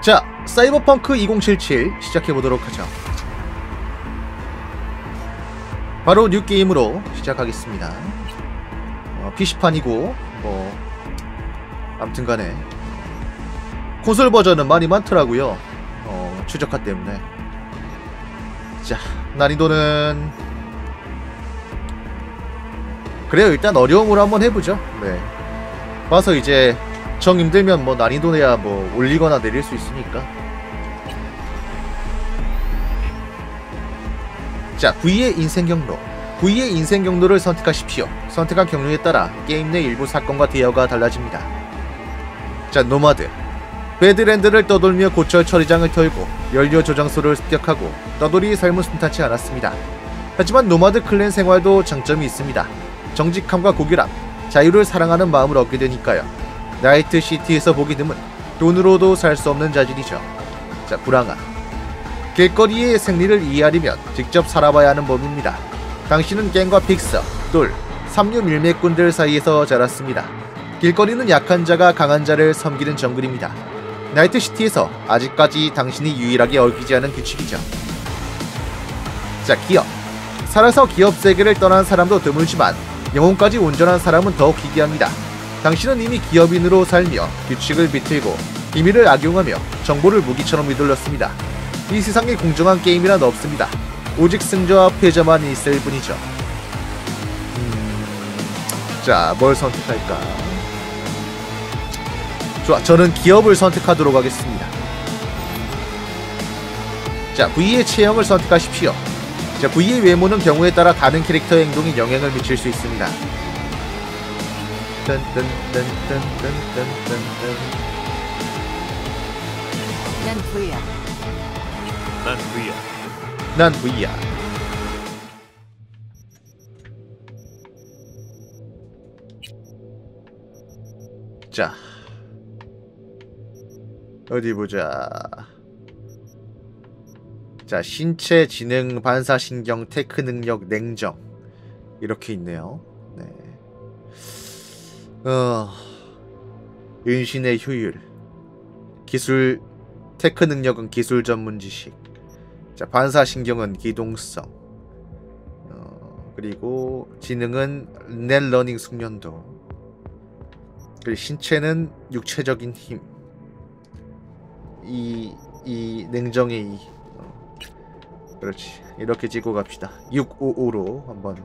자, 사이버펑크 2077 시작해보도록 하죠. 바로 뉴게임으로 시작하겠습니다. 어, PC판이고, 뭐, 암튼 간에, 콘솔 버전은 많이 많더라고요. 어, 최적화 때문에. 자, 난이도는, 그래요. 일단 어려움으로 한번 해보죠. 네. 와서 이제 정 힘들면 뭐 난이도 내야 뭐 올리거나 내릴 수 있으니까. 자 V의 인생 경로. V의 인생 경로를 선택하십시오. 선택한 경로에 따라 게임 내 일부 사건과 대화가 달라집니다. 자 노마드. 배드랜드를 떠돌며 고철 처리장을 털고 연료 저장소를 습격하고 떠돌이 삶은 순탄치 않았습니다. 하지만 노마드 클랜 생활도 장점이 있습니다. 정직함과 고결함 자유를 사랑하는 마음을 얻게 되니까요 나이트 시티에서 보기 드문 돈으로도 살 수 없는 자질이죠. 자, 불황아. 길거리의 생리를 이해하려면 직접 살아봐야 하는 법입니다. 당신은 갱과 픽서, 똘, 삼류 밀매꾼들 사이에서 자랐습니다. 길거리는 약한 자가 강한 자를 섬기는 정글입니다. 나이트 시티에서 아직까지 당신이 유일하게 얽히지 않은 규칙이죠. 자, 기업. 살아서 기업 세계를 떠난 사람도 드물지만 영혼까지 온전한 사람은 더욱 희귀합니다. 당신은 이미 기업인으로 살며 규칙을 비틀고 비밀을 악용하며 정보를 무기처럼 휘둘렀습니다. 이 세상에 공정한 게임이란 없습니다. 오직 승자와 패자만 있을 뿐이죠. 음... 자, 뭘 선택할까? 좋아, 저는 기업을 선택하도록 하겠습니다. 자, V의 체형을 선택하십시오. 자, V의 외모는 경우에 따라 다른 캐릭터의 행동에 영향을 미칠 수 있습니다. 난 V야. 난 V야. 난 V야. 자. 어디 보자. 자, 신체 지능 반사 신경 테크 능력 냉정. 이렇게 있네요. 네. 어, 은신의 효율, 기술, 테크 능력은 기술 전문 지식, 자 반사 신경은 기동성, 어, 그리고 지능은 netrunning 숙련도, 그리고 신체는 육체적인 힘, 이, 이 냉정의 이, 어, 그렇지 이렇게 찍고 갑시다. 655로 한번.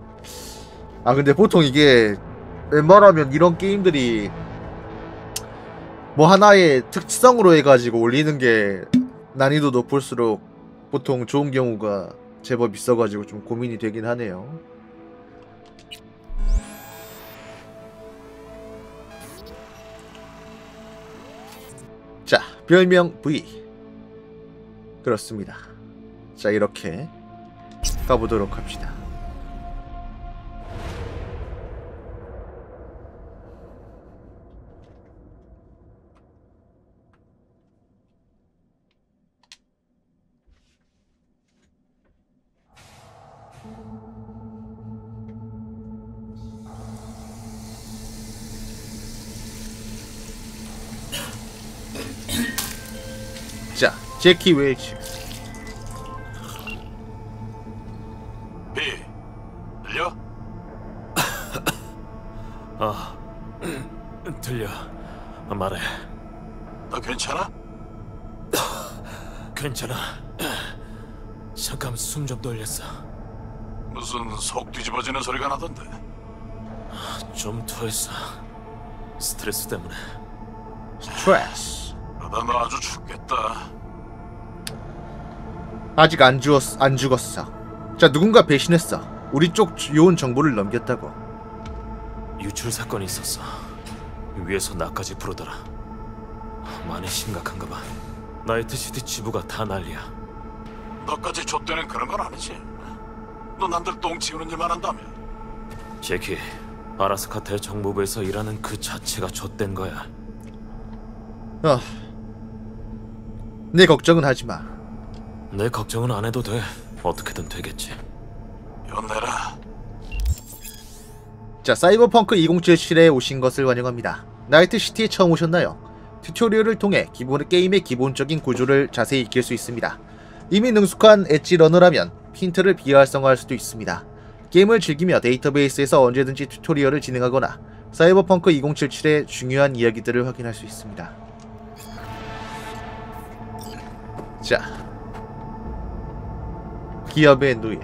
아 근데 보통 이게 웬만하면 이런 게임들이 뭐 하나의 특성으로 해가지고 올리는 게 난이도 높을수록 보통 좋은 경우가 제법 있어가지고 좀 고민이 되긴 하네요. 자, 별명 V. 그렇습니다. 자, 이렇게 가보도록 합시다. 재키 웰즈. V. 들려? 아, 들려. 말해. 너 괜찮아? 괜찮아. 잠깐 숨 좀 돌렸어. 무슨 속 뒤집어지는 소리가 나던데. 좀 토했어. 스트레스 때문에. 스트레스. 그러다 너 아주 죽겠다. 아직 안 죽었 안 죽었어. 자, 누군가 배신했어. 우리 쪽 요원 정보를 넘겼다고. 유출 사건이 있었어. 위에서 나까지 부르더라. 많이 심각한가 봐. 나이트시티 지부가 다 난리야. 너까지 좆되는 그런 건 아니지. 너 남들 똥 치우는 일만 한다며. 재키, 아라사카 대정보부에서 일하는 그 자체가 좆된 거야. 어. 내 걱정은 하지 마. 내 걱정은 안 해도 돼. 어떻게든 되겠지. 연내라. 자, 사이버펑크 2077에 오신 것을 환영합니다. 나이트 시티에 처음 오셨나요? 튜토리얼을 통해 기본, 게임의 기본적인 구조를 자세히 익힐 수 있습니다. 이미 능숙한 edgerunner라면 힌트를 비활성화할 수도 있습니다. 게임을 즐기며 데이터베이스에서 언제든지 튜토리얼을 진행하거나 사이버펑크 2077의 중요한 이야기들을 확인할 수 있습니다. 자, 기업의 노예.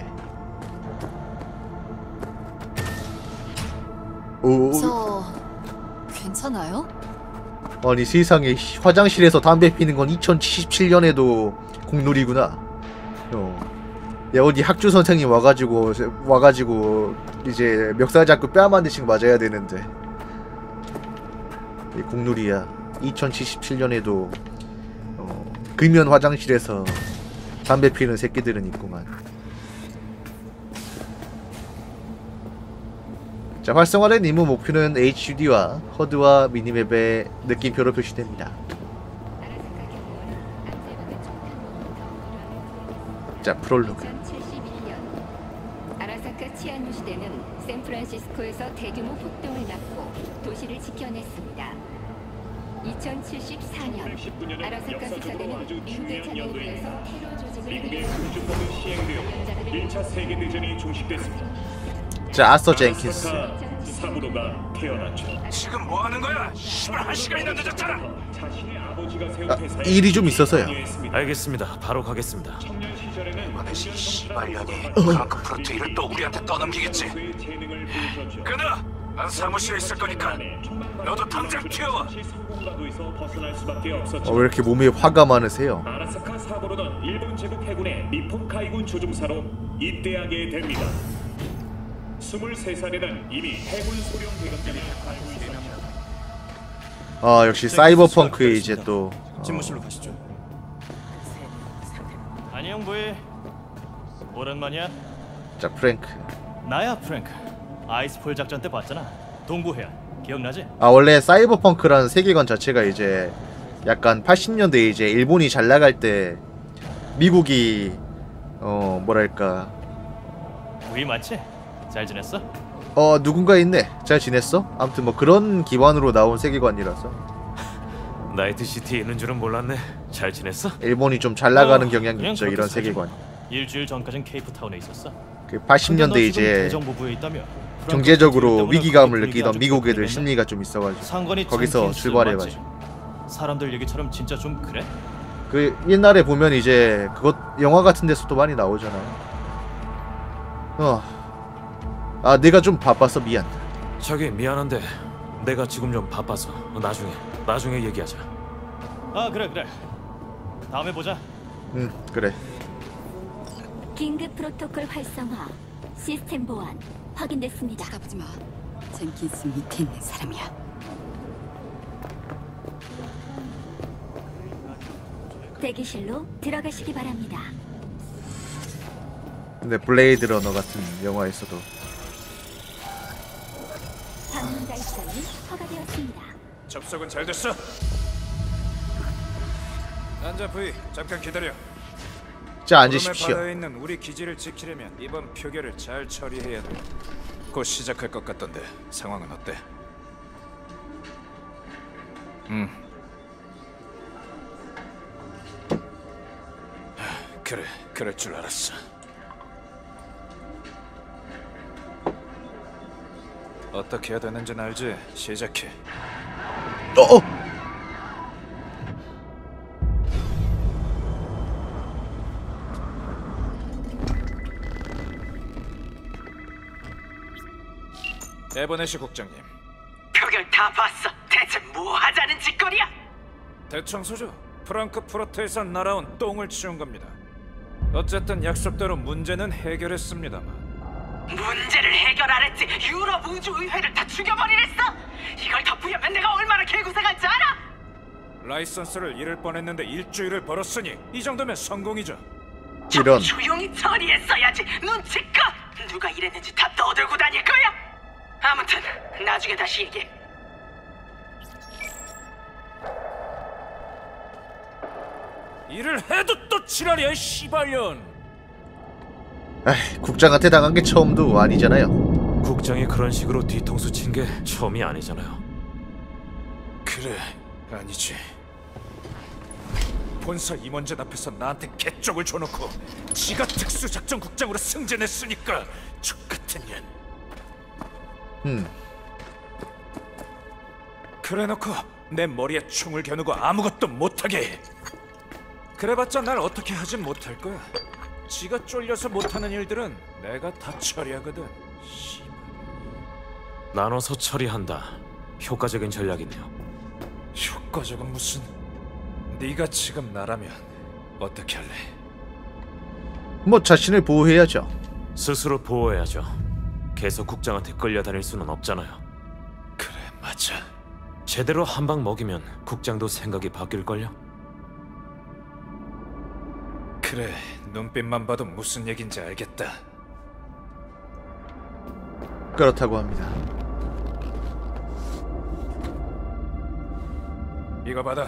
오, 저 괜찮아요? 아니 세상에 씨, 화장실에서 담배 피는 건 2077년에도 공놀이구나. 어. 야 어디 학주 선생님 와가지고 와가지고 이제 멱살 잡고 뺨한 대씩 맞아야 되는데 이 공놀이야. 2077년에도 어, 금연 화장실에서 담배 피는 새끼들은 있구만. 자, 활성화된 임무 목표는 HUD와 허드와 미니맵에 느낌표로 표시됩니다. 자, 프롤로그. 2071년 아라사카 치안유 시대는 샌프란시스코에서 대규모 폭동을 막고 도시를 지켜냈습니다. 2074년 아라사카 수사대는 인도차에 의해서 테러 조직을 미국의 을 군주법이 시행되어 1차 세계대전이 종식됐습니다. 자, 아서 젠킨스. 사부로가 태어났죠. 지금 뭐 하는 거야? 씨발 한 시간이나 늦었잖아. 자신의 아버지가 세운 아, 회사에 일이 좀 있어서요. 알겠습니다. 바로 가겠습니다. 청년 시절에는 이번에 이 씨발년이 프랑크푸르트 일을 또 우리한테 떠넘기겠지. 그나 난 사무실에 있을 거니까 너도 당장 튀어와. 없었죠. 어, 왜 이렇게 몸에 화가 많으세요? 아라사카 사부로는 일본 제국 해군의 니폰 카이군 조종사로 입대하게 됩니다. 23살에는 이미 해군 소령 대검장에 알고 있었죠. 아, 역시 사이버펑크에 이제 또 어, 집무실로 가시죠. 안녕 부이. 오랜만이야. 자, 프랭크. 나야 프랭크. 아이스폴 작전 때 봤잖아. 동부해안 기억나지? 아, 원래 사이버펑크라는 세계관 자체가 이제 약간 80년대 이제 일본이 잘 나갈 때 미국이 어, 뭐랄까 부이 맞지? 잘 지냈어? 어 누군가 있네 잘 지냈어? 아무튼 뭐 그런 기반으로 나온 세계관이라서 나이트 시티에 있는 줄은 몰랐네. 잘 지냈어? 일본이 좀 잘 나가는 어, 경향이 있죠 이런. 세계관 일주일 전까진 케이프타운에 있었어. 그 근데 너 80년대 지금 이제? 경제적으로 위기감을 느끼던 미국 애들? 심리가 좀 있어가지고 거기서 출발해가지고. 사람들 얘기처럼 진짜 좀 그래? 그 옛날에 보면 이제 그것 영화 같은 데서도 많이 나오잖아요 어아 내가 좀 바빠서 미안 저기 미안한데 내가 지금 좀 바빠서 나중에 나중에 얘기하자. 아 그래 그래. 다음에 보자. 응 그래 긴급 프로토콜 활성화, 시스템 보안 확인됐습니다. 쳐다보지 마. 젠킨스 밑에 있는 사람이야. 대기실로 들어가시기 바랍니다. 근데 블레이드 러너 같은 영화에서도 방문자 입장이 허가되었습니다. 접속은 잘 됐어. 앉아 V 잠깐 기다려. 자 앉으십시오 바다에 있는 우리 기지를 지키려면 이번 표결을 잘 처리해야 돼. 곧 시작할 것 같던데 상황은 어때? 음. 하, 그래, 그럴 줄 알았어. 어떻게 해야 되는지는 알지? 시작해. 어, 에버네시 국장님, 표결 다 봤어. 대체 뭐 하자는 짓거리야? 대청소죠. 프랑크푸르트에서 날아온 똥을 치운 겁니다. 어쨌든 약속대로 문제는 해결했습니다만 문제를 해결 안 했지. 유럽 우주의회를 다 죽여버리랬어. 이걸 덮으려면 내가 얼마나 개고생할지 알아? 라이선스를 잃을 뻔했는데 일주일을 벌었으니 이 정도면 성공이죠. 이런 조용히 처리했어야지. 눈치껏 누가 이랬는지 다 떠들고 다닐 거야. 아무튼 나중에 다시 얘기해. 일을 해도 또 지랄이야, 씨발년. 에이, 국장한테 당한 게 처음도 아니잖아요 국장이 그런 식으로 뒤통수 친 게 처음이 아니잖아요. 그래, 아니지. 본사 임원진 앞에서 나한테 개쪽을 줘놓고 지가 특수작전국장으로 승진했으니까 족 같은 년. 음, 그래놓고 내 머리에 총을 겨누고 아무것도 못하게 해. 그래봤자 날 어떻게 하진 못할 거야. 지가 쫄려서 못하는 일들은 내가 다 처리하거든. 씨. 나눠서 처리한다. 효과적인 전략이네요. 효과적은 무슨? 네가 지금 나라면 어떻게 할래? 뭐 자신을 보호해야죠. 스스로 보호해야죠. 계속 국장한테 끌려다닐 수는 없잖아요. 그래 맞아. 제대로 한 방 먹이면 국장도 생각이 바뀔걸요? 그래 눈빛만 봐도 무슨 얘긴지 알겠다. 그렇다고 합니다. 이거 받아.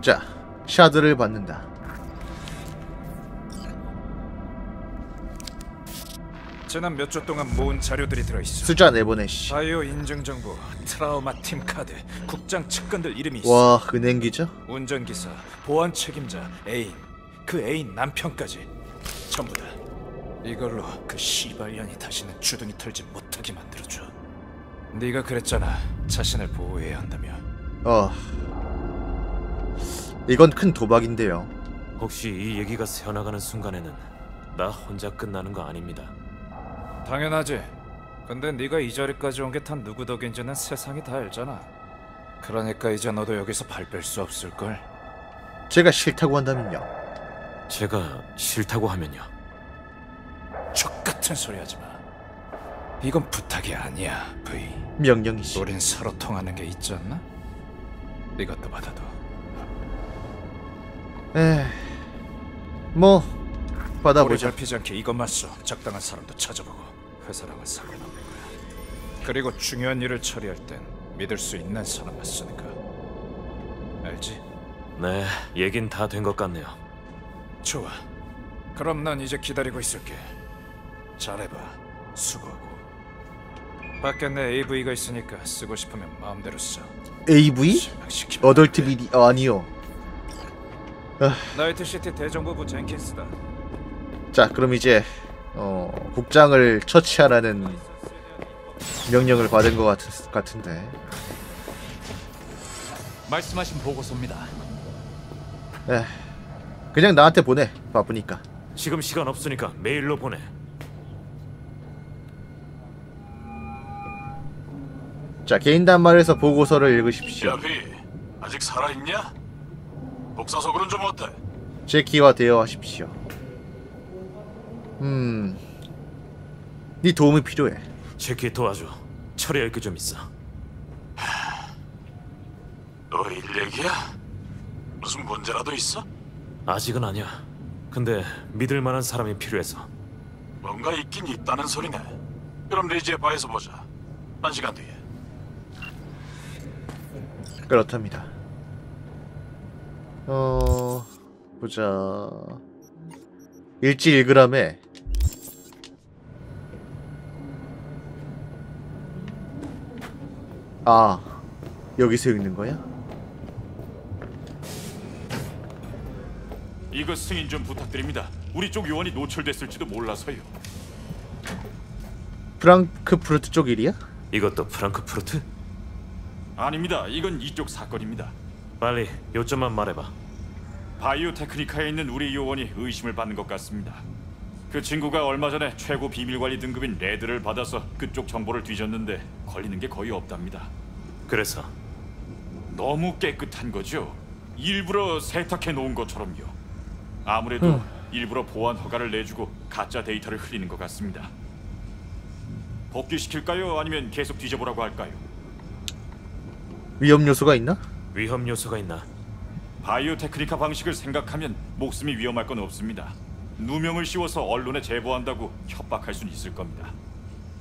자, 샤드를 받는다. 지난 몇 주 동안 모은 자료들이 들어있어. 수자 내보내 씨. 바이오 인증 정보, 트라우마 팀 카드, 국장 측근들 이름이 있어. 와, 은행 기자? 운전 기사, 보안 책임자, 애인, 그 애인 남편까지 전부 다 이걸로 그 시발년이 다시는 주둥이 털지 못하게 만들어줘. 네가 그랬잖아. 자신을 보호해야 한다며. 어. 이건 큰 도박인데요. 혹시 이 얘기가 새어나가는 순간에는 나 혼자 끝나는 거 아닙니다. 당연하지. 근데 네가 이 자리까지 온게다 누구 덕인지는 세상이 다 알잖아. 그러니까 이제 너도 여기서 발 뺄 수 없을 걸. 제가 싫다고 한다면요. 제가 싫다고 하면요. 족 같은 소리 하지 마. 이건 부탁이 아니야, 브이. 명령이지. 우린 서로 통하는 게 있지 않나? 이것도 받아도. 에. 뭐 머리 받아보죠. 잡히지 않게 이것만 써. 적당한 사람도 찾아보고 회사랑은 상관없는 거야. 그리고 중요한 일을 처리할 땐 믿을 수 있는 사람만 쓰니까. 알지? 네, 얘긴 다 된 것 같네요. 좋아. 그럼 난 이제 기다리고 있을게. 잘해봐. 수고하고. 밖에 내 AV가 있으니까 쓰고 싶으면 마음대로 써. AV? adult. video 어, 아니요. 나이트 시티 대정보부 젠킨스다. 자, 그럼 이제 어, 국장을 처치하라는 명령을 받은 것 같, 같은데. 말씀하신 보고서입니다. 에. 그냥 나한테 보내. 바쁘니까. 지금 시간 없으니까 메일로 보내. 자, 개인 단말에서 보고서를 읽으십시오. 야비 아직 살아있냐? 복사석으로는 좀 어때? 제키와 대화하십시오. 음. 네 도움이 필요해. 제키 도와줘. 처리할 게 좀 있어. 너일 얘기야? 무슨 문제라도 있어? 아직은 아니야. 근데 믿을 만한 사람이 필요해서. 뭔가 있긴 있다는 소리네. 그럼 리지에 바에서 보자. 한 시간 뒤에. 그렇답니다. 어 보자. 일지 1g에 아 여기서 읽는 거야? 이거 승인 좀 부탁드립니다. 우리 쪽 요원이 노출됐을지도 몰라서요. 프랑크푸르트 쪽 일이야? 이것도 프랑크푸르트? 아닙니다. 이건 이쪽 사건입니다. 빨리 요점만 말해봐. 바이오 테크니카에 있는 우리 요원이 의심을 받는 것 같습니다. 그 친구가 얼마 전에 최고 비밀관리 등급인 레드를 받아서 그쪽 정보를 뒤졌는데 걸리는 게 거의 없답니다. 그래서 너무 깨끗한 거죠. 일부러 세탁해 놓은 것처럼요. 아무래도 일부러 보안 허가를 내주고 가짜 데이터를 흘리는 것 같습니다. 복귀시킬까요? 아니면 계속 뒤져보라고 할까요? 위험 요소가 있나? 위험 요소가 있나? 바이오 테크니카 방식을 생각하면 목숨이 위험할 건 없습니다. 누명을 씌워서 언론에 제보한다고 협박할 수는 있을 겁니다.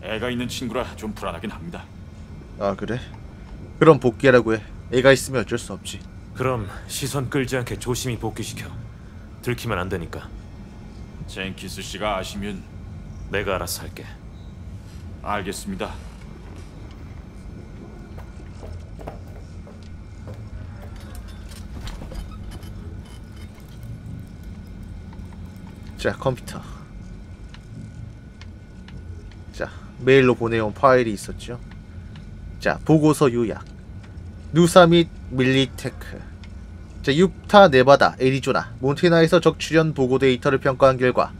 애가 있는 친구라 좀 불안하긴 합니다. 아 그래? 그럼 복귀하라고 해. 애가 있으면 어쩔 수 없지. 그럼 시선 끌지 않게 조심히 복귀시켜. 들키면 안 되니까. 젠키스 씨가 아시면 내가 알아서 할게. 알겠습니다. 자 컴퓨터 자 메일로 보내온 파일이 있었죠 자 보고서 요약 NUSA 및 밀리테크 자 유타 네바다 애리조나 몬태나에서 적 출현 보고 데이터를 평가한 결과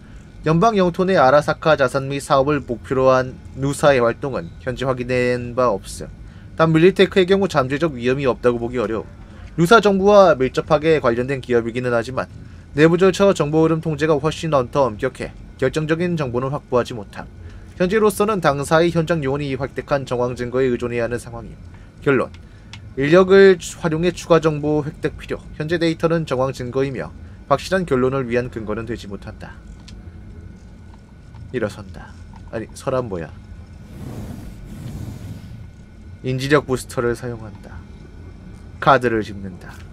연방 영토 내 아라사카 자산 및 사업을 목표로 한 NUSA의 활동은 현재 확인된 바 없음. 단 밀리테크의 경우 잠재적 위험이 없다고 보기 어려움. NUSA 정부와 밀접하게 관련된 기업이기는 하지만 내부 절차와 정보 흐름 통제가 훨씬 더 엄격해 결정적인 정보는 확보하지 못함. 현재로서는 당사의 현장 요원이 획득한 정황 증거에 의존해야 하는 상황임. 결론. 인력을 활용해 추가 정보 획득 필요. 현재 데이터는 정황 증거이며 확실한 결론을 위한 근거는 되지 못한다. 일어선다. 아니 서란 뭐야? 인지력 부스터를 사용한다. 카드를 집는다.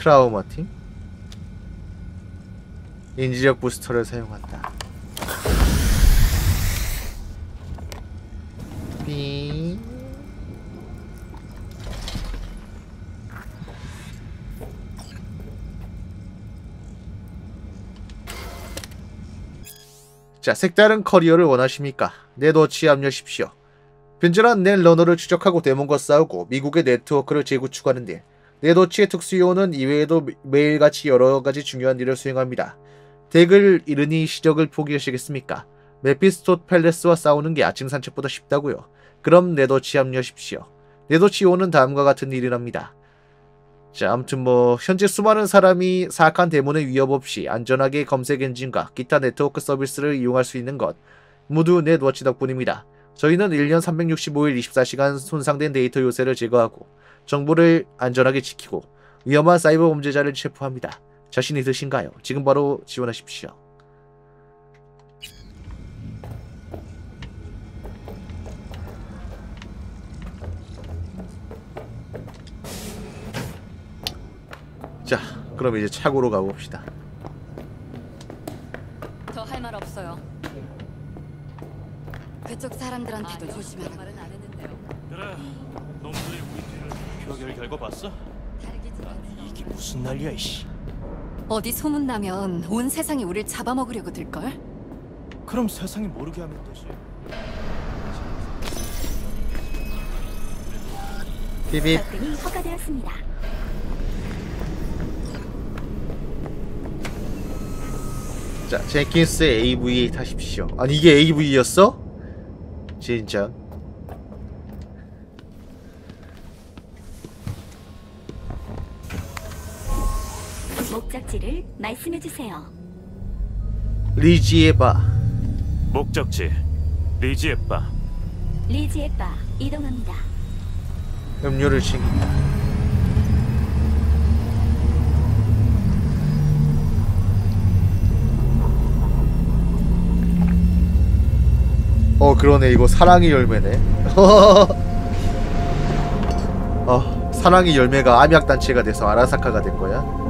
트라우마팀? 인지력 부스터를 사용한다. 삐. 자, 색다른 커리어를 원하십니까? 넷워치 합류하십시오. 변절한 netrunner를 추적하고 daemon과 싸우고 미국의 네트워크를 재구축하는 데 넷워치의 특수요원은 이외에도 매- 매일같이 여러가지 중요한 일을 수행합니다. deck을 잃으니 시적을 포기하시겠습니까? 메피스토펠레스와 싸우는 게 아침 산책보다 쉽다고요. 그럼 넷워치 합류하십시오. 넷워치 요원은 다음과 같은 일을 합니다. 자, 아무튼 뭐 현재 수많은 사람이 사악한 daemon의 위협 없이 안전하게 검색 엔진과 기타 네트워크 서비스를 이용할 수 있는 것 모두 넷워치 덕분입니다. 저희는 1년 365일 24시간 손상된 데이터 요새를 제거하고 정보를 안전하게 지키고 위험한 사이버 범죄자를 체포합니다. 자신 있으신가요? 지금 바로 지원하십시오. 자, 그럼 이제 차고로 가봅시다. 더 할 말 없어요. 그쪽 사람들한테도 조심하라고 말은 안 했는데요. 그래. 놈들이 표결 결과 봤어? 다르게 이게 무슨 난리야 이씨. 어디 소문 나면 온 세상이 우릴 잡아먹으려고 들걸? 그럼 세상이 모르게 하면 되지. 비비 접근이 허가되었습니다. 자, 제킨스 AV에 타십시오. 아니 이게 AV였어? 진짜. 목적지를 말씀해 주세요. 리지의 바. 목적지 리지의 바 리지의 바 이동합니다. 음료를 챙긴다. 어 그러네 이거 사랑의 열매네. 어 사랑의 열매가 암약 단체가 돼서 아라사카가 된 거야.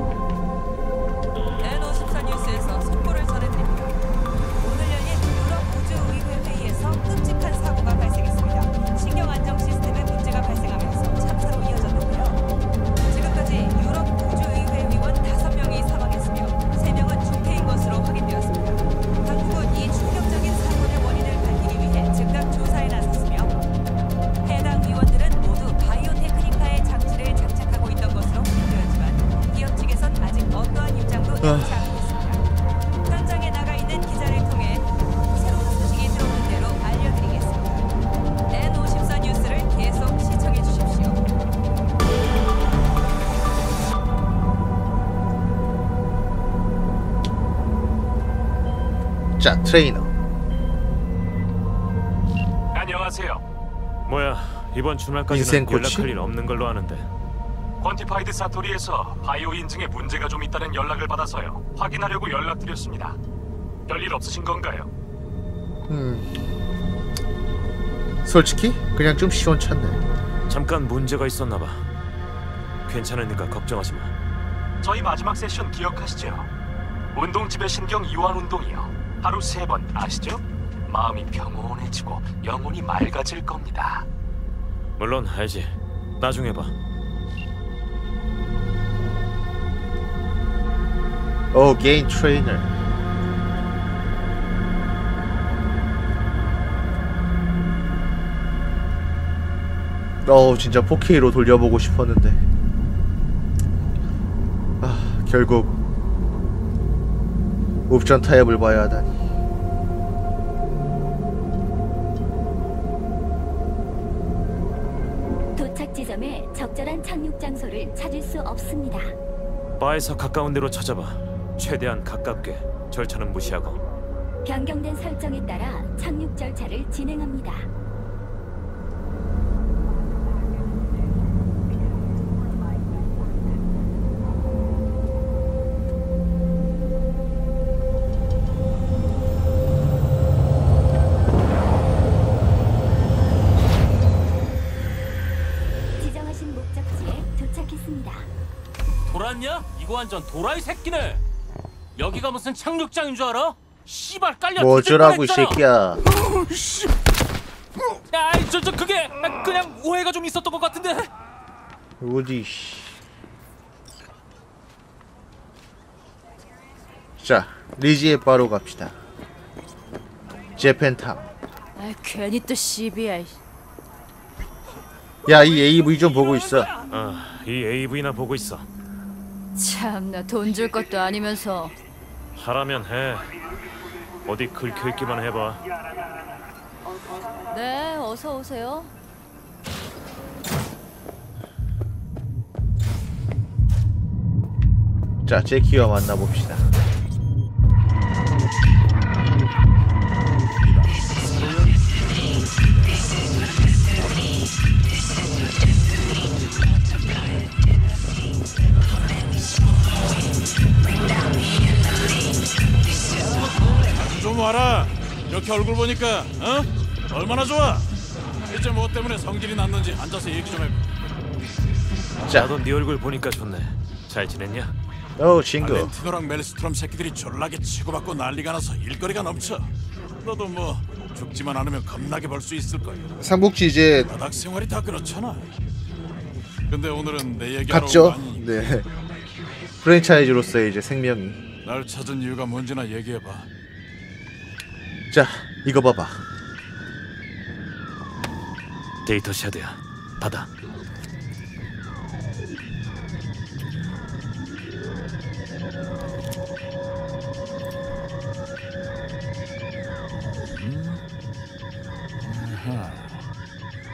트레이너. 안녕하세요. 뭐야 이번 주말까지는 인생 코치? 연락할 일 없는 걸로 아는데 퀀티파이드 사토리에서 바이오 인증에 문제가 좀 있다는 연락을 받아서요. 확인하려고 연락드렸습니다. 별일 없으신 건가요? 음. 솔직히 그냥 좀 시원찮네. 잠깐 문제가 있었나 봐 괜찮으니까 걱정하지 마 저희 마지막 세션 기억하시죠? 운동 지배 신경 이완 운동이요. 하루 세 번 아시죠? 마음이 평온해지고 영혼이 맑아질 겁니다. 물론 알지 나중에 봐 오 게임 트레이너 어 진짜 4K로 돌려보고 싶었는데 아 결국 옵션 타협을 봐야 하다니 도착 지점에 적절한 착륙 장소를 찾을 수 없습니다. 바에서 가까운 데로 찾아봐. 최대한 가깝게. 절차는 무시하고. 변경된 설정에 따라 착륙 절차를 진행합니다. 완전 도라이 새끼네. 여기가 무슨 착륙장인 줄 알아? 씨발 깔려. 뭐이 뻔했잖아. 새끼야 야, 저, 저 그게 그냥 오해가 좀 있었던 것 같은데. 어디 씨. 자 리지에 바로 갑시다 재팬탑 아, 괜히 또 시비야. 야 이 AV 좀 보고 있어 아, 이 AV나 보고 있어. 참나 돈 줄 것도 아니면서. 하라면 해. 어디 긁혀 있기만 해봐. 네, 어서 오세요. 자 제키와 만나봅시다 좀 와라. 이렇게 얼굴 보니까 어? 얼마나 좋아. 이제 뭐 때문에 성질이 났는지 앉아서 얘기 좀 해봐. 자. 나도 네 얼굴 보니까 좋네. 잘 지냈냐? 어 친구 발렌티노랑 멜스트롬 새끼들이 졸라게 치고받고 난리가 나서 일거리가 넘쳐. 너도 뭐 죽지만 않으면 겁나게 벌 수 있을 거야. 삼국지 이제 바닥 생활이 다 그렇잖아. 근데 오늘은 내 얘기하러 갔죠 네 프랜차이즈로서의 이제 생명이 날 찾은 이유가 뭔지나 얘기해봐. 자 이거 봐봐 데이터 샤드야. 받아.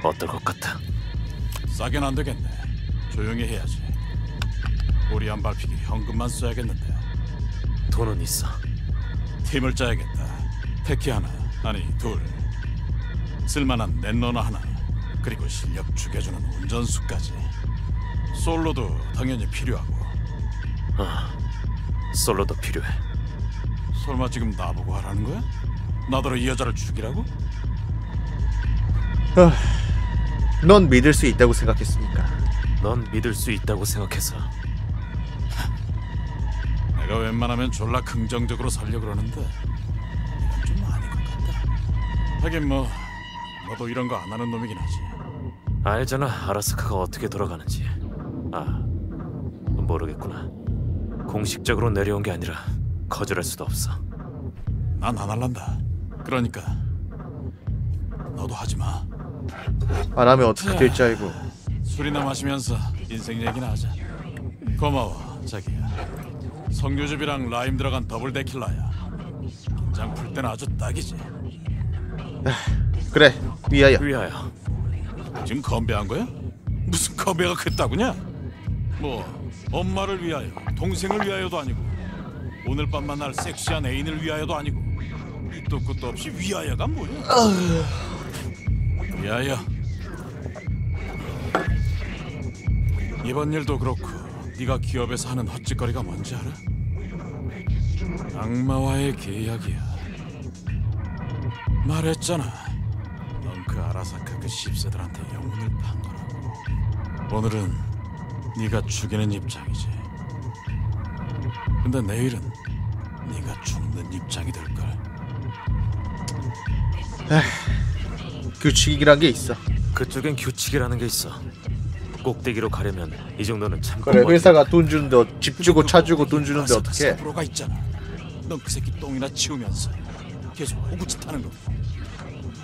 어떨 것 같아? 싸겐 안 되겠네. 조용히 해야지. 우리 안 밟히게 현금만 써야겠는데. 돈은 있어. 팀을 짜야겠다. 테키 하나, 아니 둘. 쓸만한 넷러너 하나, 그리고 실력 죽여주는 운전수까지. 솔로도 당연히 필요하고. 아, 솔로도 필요해. 설마 지금 나보고 하라는 거야? 나더러 이 여자를 죽이라고? 아, 넌 믿을 수 있다고 생각했으니까 넌 믿을 수 있다고 생각해서. 내가 웬만하면 졸라 긍정적으로 살려 그러는데. 하긴 뭐 너도 이런 거 안 하는 놈이긴 하지. 알잖아, 아라스카가 어떻게 돌아가는지. 아, 모르겠구나. 공식적으로 내려온 게 아니라 거절할 수도 없어. 난 안 할란다. 그러니까 너도 하지 마. 안 하면 어떻게 될지 알고 술이나 마시면서 인생 얘기나 하자. 고마워, 자기야. 석류즙이랑 라임 들어간 더블 데킬라야. 긴장 풀 때는 아주 딱이지. 그래 위하여 위하여 지금 건배한 거야? 무슨 건배가 그따구냐? 뭐 엄마를 위하여, 동생을 위하여도 아니고 오늘 밤 만날 섹시한 애인을 위하여도 아니고 밑도 끝도 없이 위하여가 뭐야? 위하여. 이번 일도 그렇고 네가 기업에서 하는 헛짓거리가 뭔지 알아? 악마와의 계약이야. 말했잖아. 넌 그 아라사카 그 십세들한테 영혼을 판 거라고. 오늘은 네가 죽이는 입장이지. 근데 내일은 네가 죽는 입장이 될 걸. 규칙이란 게 있어 그쪽엔 규칙이라는 게 있어. 꼭대기로 가려면 이 정도는 참 그래 회사가 돈 주는데 어- 집 주고 차 주고 돈 주는데 어떻게? 사부로가 있잖아. 넌 그 새끼 똥이나 치우면서 계속 호구짓 하는 거.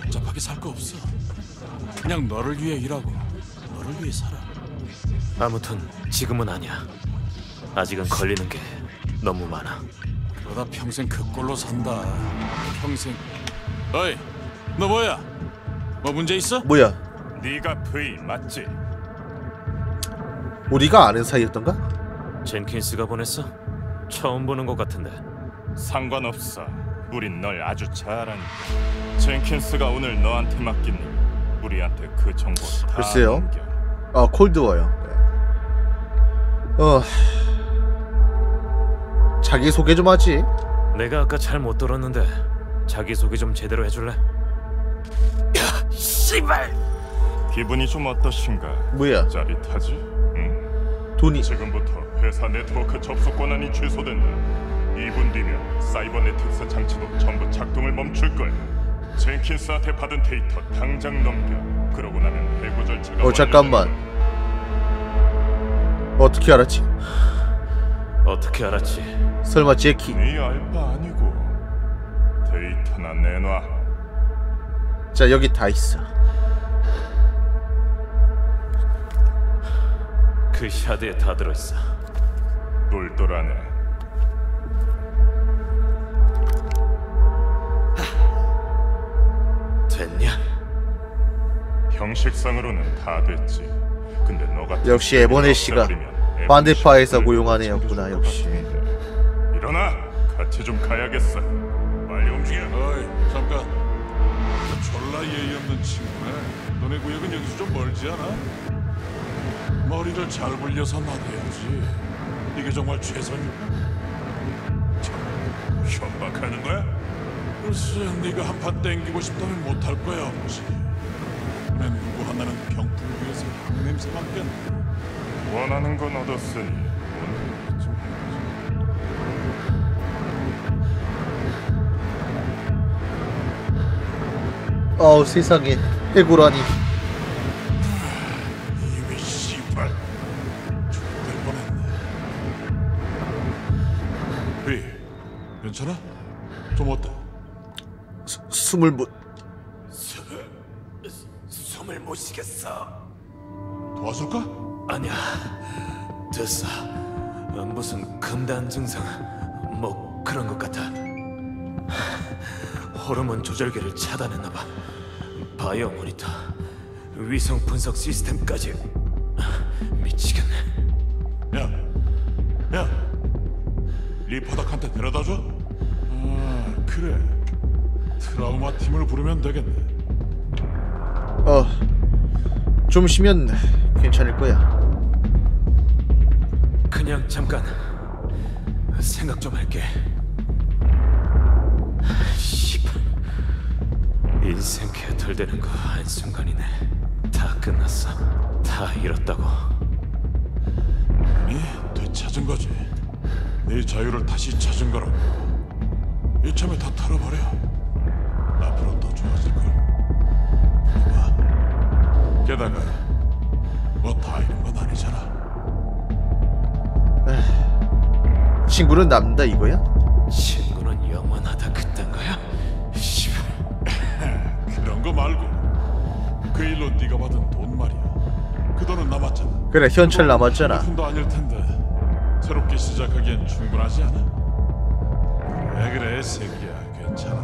복잡하게 살거 없어. 그냥 너를 위해 일하고 너를 위해 살아. 아무튼 지금은 아니야. 아직은 걸리는 게 너무 많아. 그러다 평생 그 꼴로 산다. 평생. 어이, 너 뭐야? 뭐 문제 있어? 뭐야? 네가 V 맞지? 우리가 아는 사이였던가? 젠킨스가 보냈어? 처음 보는 것 같은데. 상관없어. 우린 널 아주 잘 아니까. 젠킨스가 오늘 너한테 맡긴 일, 우리한테 그 정보 다 글쎄요. 넘겨. 아 콜드워요. 네. 어 자기 소개 좀 하지. 내가 아까 잘 못 들었는데 자기 소개 좀 제대로 해줄래? 씨발! 기분이 좀 어떠신가? 뭐야? 짜릿하지? 응. 돈이 지금부터 회사 네트워크 접속 권한이 취소된다. 2분 뒤면 사이버네틱스 장치도 전부 작동을 멈출 거야. 젠킨스한테 받은 데이터 당장 넘겨. 그러고 나면 해고 절차가 어 잠깐만. 어떻게 알았지? 어떻게 알았지? 설마 제키? 네 알바 아니고 데이터나 내놔. 자 여기 다 있어. 그 샤드에 다 들어있어. 똘똘하네. 됐냐? 형식상으로는 다 됐지. 근데 너 같은 역시 에버네 씨가 반대파에서 고용한 애였구나 역시. 일어나. 같이 좀 가야겠어. 빨리 움직여. 어이, 잠깐. 졸라 예의 없는 친구네. 너네 구역은 여기서 좀 멀지 않아? 머리를 잘 굴려서 나대야지. 이게 정말 최선이. 협박하는 거야? 글쎄, 네가 한판 땡기고 싶다면 못할 거야 없지. 내 누구 하나는 병풍 위에서 향 냄새 맡겠네. 원하는 건 얻었으니 오늘 좀 어우 세상에 해고라니. 이미 씨발 죽을 뻔했네. 비, 괜찮아? 좀 어때? 수, 숨을 못. 숨을 못 쉬겠어. 도와줄까? 아니야. 됐어. 어, 무슨 금단 증상 뭐 그런 것 같아. 호르몬 조절기를 차단했나 봐. 바이오 모니터, 위성 분석 시스템까지 미치겠네. 야, 야, 리퍼닥한테 데려다 줘? 아, 그래. 트라우마 팀을 부르면 되겠네. 어. 좀 쉬면 괜찮을 거야. 그냥 잠깐 생각 좀 할게. 씨발. 인생 개털되는 거 한 순간이네. 다 끝났어. 다 잃었다고. 아니, 되찾은 거지. 네 자유를 다시 찾은 거라고. 이참에 다 털어버려. 게다가 뭐다 잃은 건 아니잖아. 친구는 남는다 이거야? 친구는 영원하다 그딴 거야? 씨발. 그런 거 말고 그 일로 네가 받은 돈 말이야. 그 돈은 남았잖아. 그래 현찰 남았잖아. 돈도 아닐 텐데 새롭게 시작하기엔 충분하지 않아? 그래 그래 새끼야 괜찮아.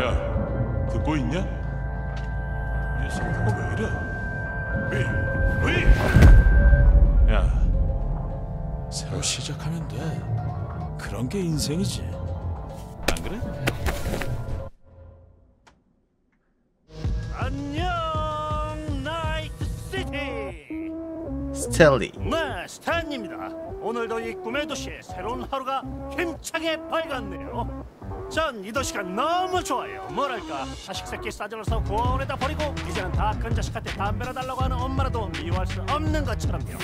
야 듣고 있냐? 시작하면 돼. 그런 게 인생이지. 안 그래? 안녕 나이트 시티 스탠리. 네 스탠입니다 오늘도 이 꿈의 도시에 새로운 하루가 힘차게 밝았네요 전 이 도시가 너무 좋아요 뭐랄까 자식 새끼 싸질러서 고원에다 버리고 이제는 다 큰 자식한테 담배나 달라고 하는 엄마라도 미워할 수 없는 것처럼요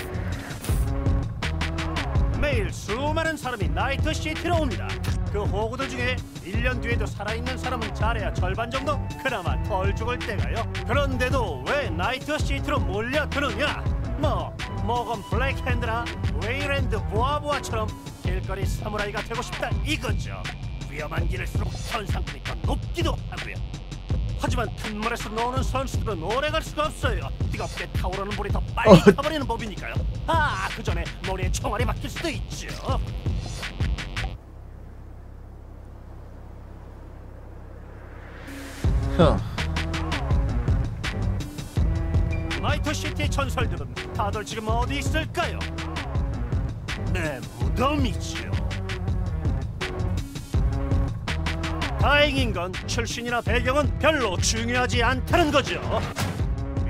매일 수많은 사람이 나이트 시티로 옵니다 그 호구들 중에 1년 뒤에도 살아있는 사람은 잘해야 절반 정도 그나마 덜 죽을 때가요. 그런데도 왜 나이트 시티로 몰려드느냐? 뭐 모건 블랙핸드나 웨이랜드 보아보아처럼 길거리 사무라이가 되고 싶다 이거죠. 위험한 길일수록 현상금이 더 높기도 하고요. 하지만 큰물에서 노는 선수들은 오래 갈 수가 없어요. 뜨겁게 타오르는 불이 더 빨리 어. 타버리는 법이니까요. 아, 그 전에 머리에 총알이 박힐 수도 있죠. 흥. 나이트 시티의 전설들은 다들 지금 어디 있을까요? 네, 무덤이죠. 다행인 건 출신이나 배경은 별로 중요하지 않다는 거죠.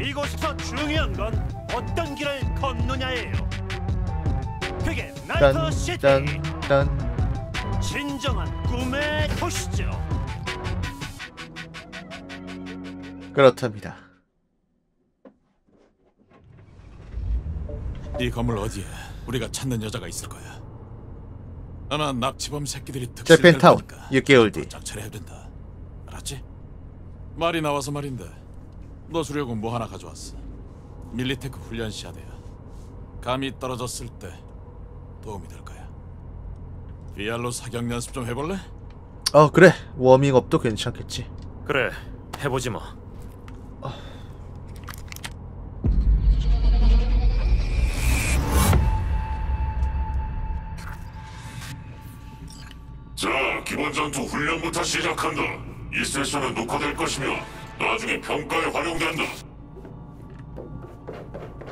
이곳에서 중요한 건 어떤 길을 걷느냐예요. 그게 나이트 시티. 진정한 꿈의 도시죠. 그렇답니다. 이 건물 어디에 우리가 찾는 여자가 있을 거야. 아마 납치범 새끼들이 재팬타운 거니까 6개월 뒤. 짝차려야 된다. 알았지? 말이 나와서 말인데 너 주려고 뭐 하나 가져왔어. 밀리테크 훈련 시야대야. 감이 떨어졌을 때 도움이 될 거야. VR로 사격 연습 좀 해볼래? 어 그래 워밍업도 괜찮겠지. 그래, 해보지 뭐. 전투 훈련부터 시작한다. 이 세션은 녹화될 것이며 나중에 평가에 활용된다.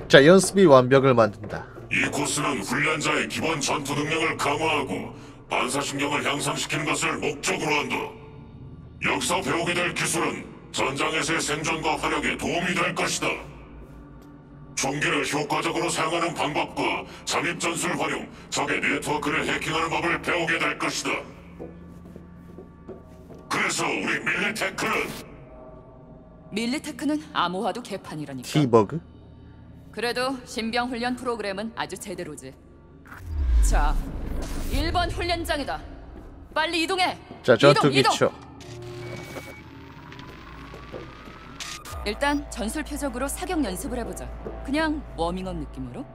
자 연습이 완벽을 만든다. 이 코스는 훈련자의 기본 전투 능력을 강화하고 반사신경을 향상시키는 것을 목적으로 한다. 여기서 배우게 될 기술은 전장에서의 생존과 활약에 도움이 될 것이다. 총기를 효과적으로 사용하는 방법과 잠입 전술 활용, 적의 네트워크를 해킹하는 법을 배우게 될 것이다. 그래서 우리 밀리테크는 밀리테크는 암호화도 개판이라니까. 티버그? 그래도 신병 훈련 프로그램은 아주 제대로지. 자, 1번 훈련장이다. 빨리 이동해. 자 전투 이동, 이동. 기초. 일단 전술 표적으로 사격 연습을 해보자. 그냥 워밍업 느낌으로.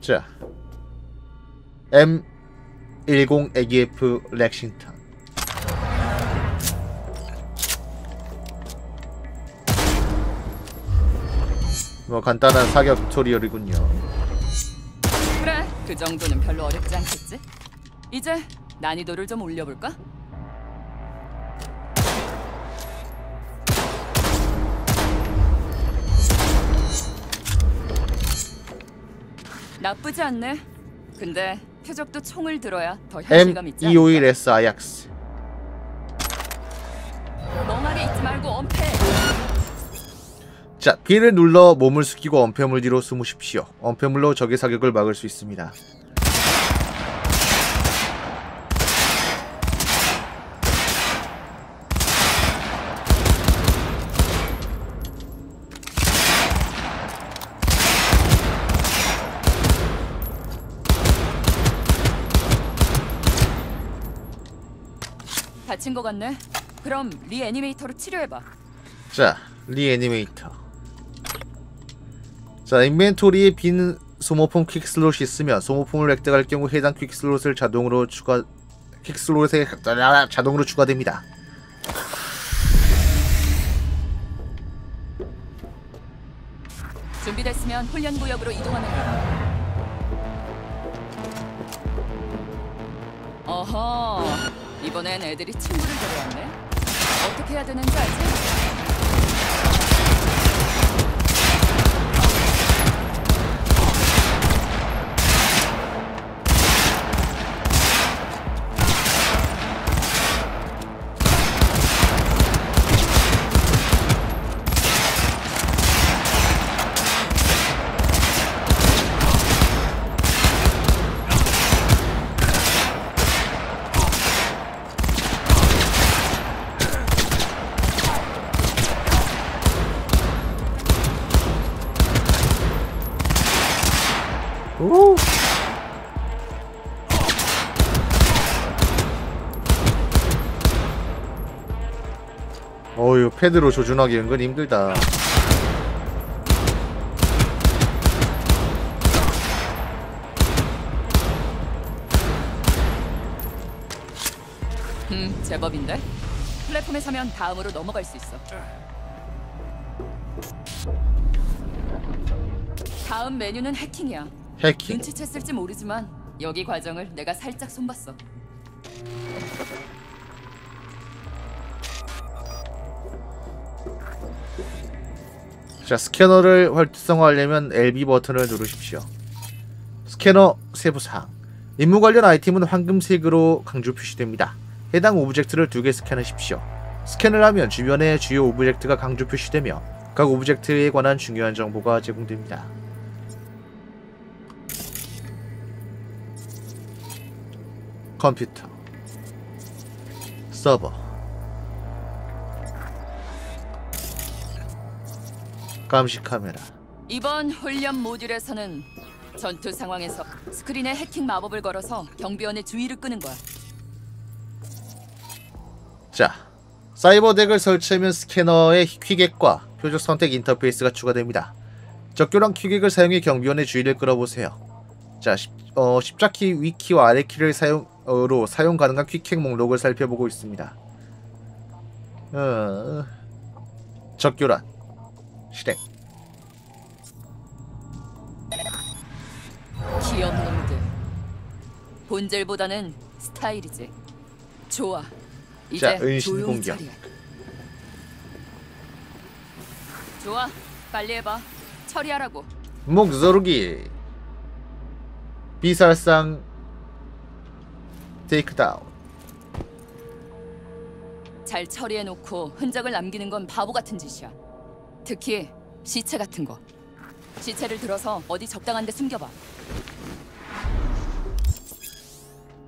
자 M10 AGF 렉싱턴. 뭐 간단한 사격 튜토리얼이군요. 그래, 그 정도는 별로 어렵지 않겠지? 이제 난이도를 좀 올려볼까? 나쁘지 않네. 근데 표적도 총을 들어야 더 현실감 있지 않을까? M251S 아약스. 멍하게 있지 말고 엄폐. 자, B를 눌러 몸을 숙이고 엄폐물 뒤로 숨으십시오. 엄폐물로 적의 사격을 막을 수 있습니다. 다친 것 같네. 그럼 리애니메이터로 치료해봐. 자, 리애니메이터. 자, 인벤토리에 빈 소모품 퀵슬롯이 있으면 소모품을 획득할 경우 해당 퀵슬롯을 자동으로 추가 퀵슬롯에 자동으로 추가됩니다. 준비됐으면 훈련 구역으로 이동하는 거야. 어허, 이번엔 애들이 친구를 데려왔네. 어떻게 해야 되는지 알지? 패드로 조준하기 은근 힘들다 음, 제법인데. 플랫폼에 서면 다음으로 넘어갈 수 있어. 다음 메뉴는 해킹이야. 해킹 눈치챘을지 모르지만 여기 과정을 내가 살짝 손봤어. 자 스캐너를 활성화하려면 LB 버튼을 누르십시오. 스캐너 세부사항. 임무 관련 아이템은 황금색으로 강조 표시됩니다. 해당 object를 두 개 스캔하십시오. 스캔을 하면 주변의 주요 object가 강조 표시되며 각 object에 관한 중요한 정보가 제공됩니다. 컴퓨터. 서버 감시 카메라 이번 훈련 모듈에서는 전투 상황에서 스크린에 해킹 마법을 걸어서 경비원의 주의를 끄는 거야. 자, 사이버 덱을 설치하면 스캐너의 퀵액과 표적 선택 인터페이스가 추가됩니다. 적절한 퀵액을 사용해 경비원의 주의를 끌어보세요. 자, 십, 어, 십자키 위키와 아래키를 사용으로 사용 가능한 퀵핵 목록을 살펴보고 있습니다. 어, 적교란 실행 귀여운 놈들. 본질보다는 스타일이지. 좋아. 이제 자, 은신 공격. 처리해. 좋아. 빨리 해봐. 처리하라고. 목조르기 비살상 테이크다운 잘 처리해놓고 흔적을 남기는 건 바보 같은 짓이야. 특히 시체 같은 거. 시체를 들어서 어디 적당한 데 숨겨봐.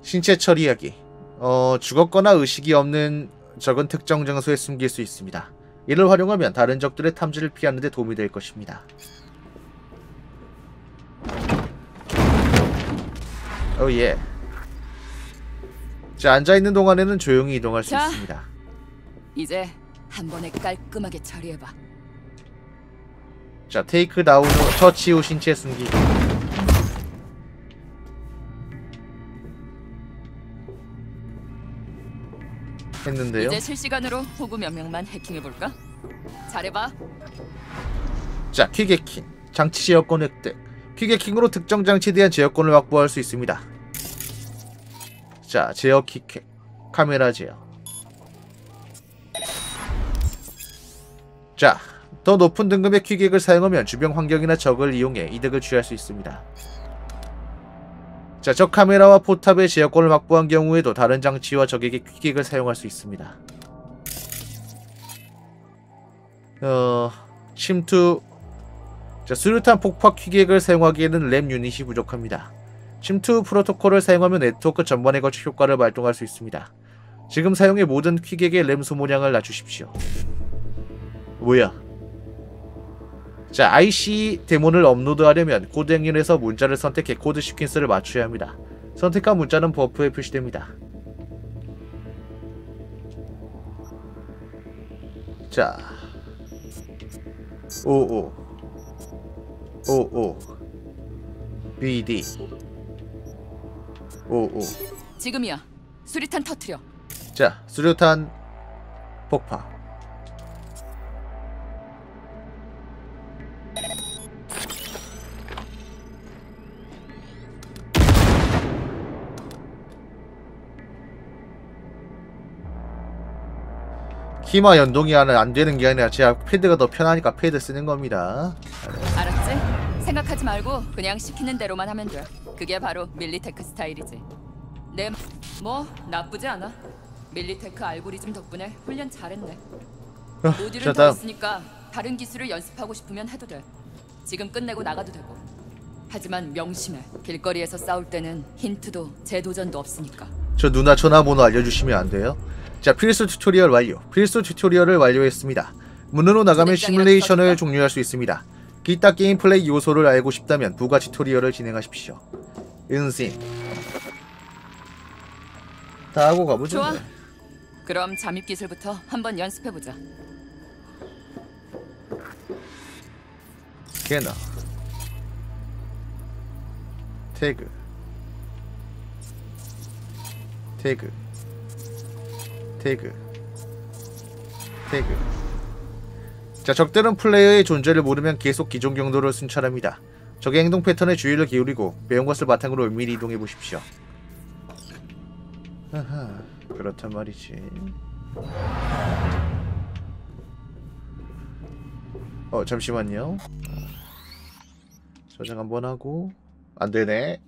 신체 처리하기 어, 죽었거나 의식이 없는 적은 특정 장소에 숨길 수 있습니다. 이를 활용하면 다른 적들의 탐지를 피하는 데 도움이 될 것입니다. 오 예. 자, 앉아있는 동안에는 조용히 이동할 수 자. 있습니다. 이제 한 번에 깔끔하게 처리해봐. 자, 테이크 다운 후 처치 후 신체 숨기기. 했는데요. 이제 실시간으로 호구 몇 명만 해킹해 볼까? 잘해봐. 자, 퀵 해킹. 장치 제어권 획득. 퀵 해킹으로 특정 장치에 대한 제어권을 확보할 수 있습니다. 자, 제어 퀵해. 카메라 제어. 자, 더 높은 등급의 퀵액을 사용하면 주변 환경이나 적을 이용해 이득을 취할 수 있습니다. 자, 적 카메라와 포탑의 제어권을 확보한 경우에도 다른 장치와 적에게 퀵액을 사용할 수 있습니다. 어, 침투 자, 수류탄 폭파 quickhack을 사용하기에는 램 유닛이 부족합니다. 침투 프로토콜을 사용하면 네트워크 전반에 걸쳐 효과를 발동할 수 있습니다. 지금 사용해 모든 quickhack의 램 소모량을 낮추십시오. 뭐야? 자, IC daemon을 업로드하려면 코드 행렬에서 문자를 선택해 코드 시퀀스를 맞춰야 합니다. 선택한 문자는 버퍼에 표시됩니다. 자, 55 55 BD 55 지금이야. 수리탄 터트려. 자, 수류탄 폭파. 키마 연동이 하나 안 되는 게 아니라 제가 패드가 더 편하니까 패드 쓰는 겁니다. 알았지? 생각하지 말고 그냥 시키는 대로만 하면 돼. 그게 바로 밀리테크 스타일이지. 내뭐 나쁘지 않아. 밀리테크 알고리즘 덕분에 훈련 잘했네. 자, 모듈은 더. 있으니까 다른 기술을 연습하고 싶으면 해도 돼. 지금 끝내고 나가도 되고. 하지만 명심해. 길거리에서 싸울 때는 힌트도 재도전도 없으니까. 저 누나 전화번호 알려주시면 안 돼요? 자 필수 tutorial 완료. 필수 tutorial을 완료했습니다. 문으로 나가면 시뮬레이션을 종료할 수 있습니다. 기타 게임 플레이 요소를 알고 싶다면 부가 tutorial을 진행하십시오. 은신. 다 하고 가보죠. 좋아. 네. 그럼 잠입 기술부터 한번 연습해 보자. 스캐너 태그. 태그 태그. 태그. 자 적들은 플레이어의 존재를 모르면 계속 기존 경로를 순찰합니다. 적의 행동 패턴에 주의를 기울이고 배운 것을 바탕으로 은밀히 이동해 보십시오. 아하 그렇단 말이지. 어 잠시만요. 저장 한번 하고. 안되네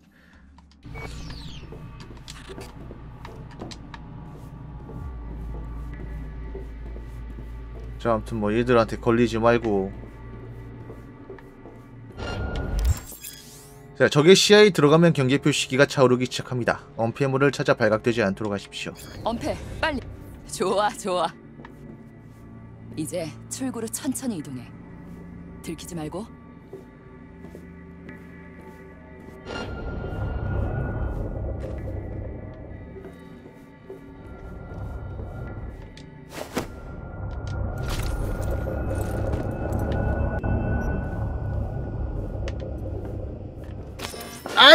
자 아무튼 뭐 얘들한테 걸리지 말고 자 적의 시야에 들어가면 경계표 시기가 차오르기 시작합니다 엄폐물을 찾아 발각되지 않도록 하십시오 엄폐 빨리. 좋아 좋아. 이제 출구로 천천히 이동해. 들키지 말고.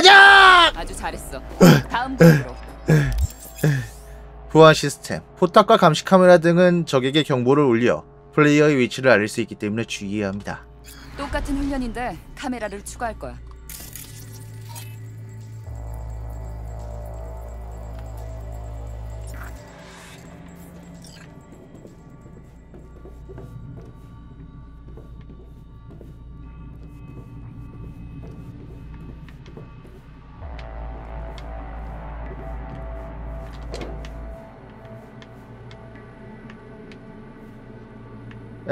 아자! 아주 잘했어. 다음 곡으로. 보안 시스템 포탑과 감시 카메라 등은 적에게 경보를 울려 플레이어의 위치를 알릴 수 있기 때문에 주의해야 합니다 똑같은 훈련인데 카메라를 추가할 거야.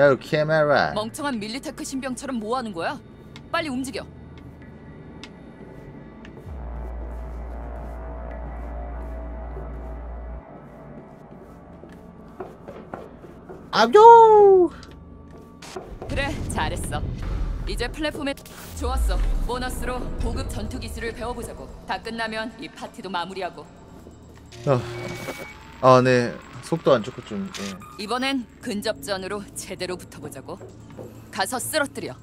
어 카메라 멍청한 밀리테크 신병처럼 뭐 하는 거야? 빨리 움직여. 아뇨 그래, 잘했어. 이제 플랫폼에 좋았어. 보너스로 고급 전투 기술을 배워보자고. 다 끝나면 이 파티도 마무리하고. 어. 아 네 속도 안 좋고 좀 예. 이번엔 근접전으로 제대로 붙어보자고. 가서 쓰러뜨려.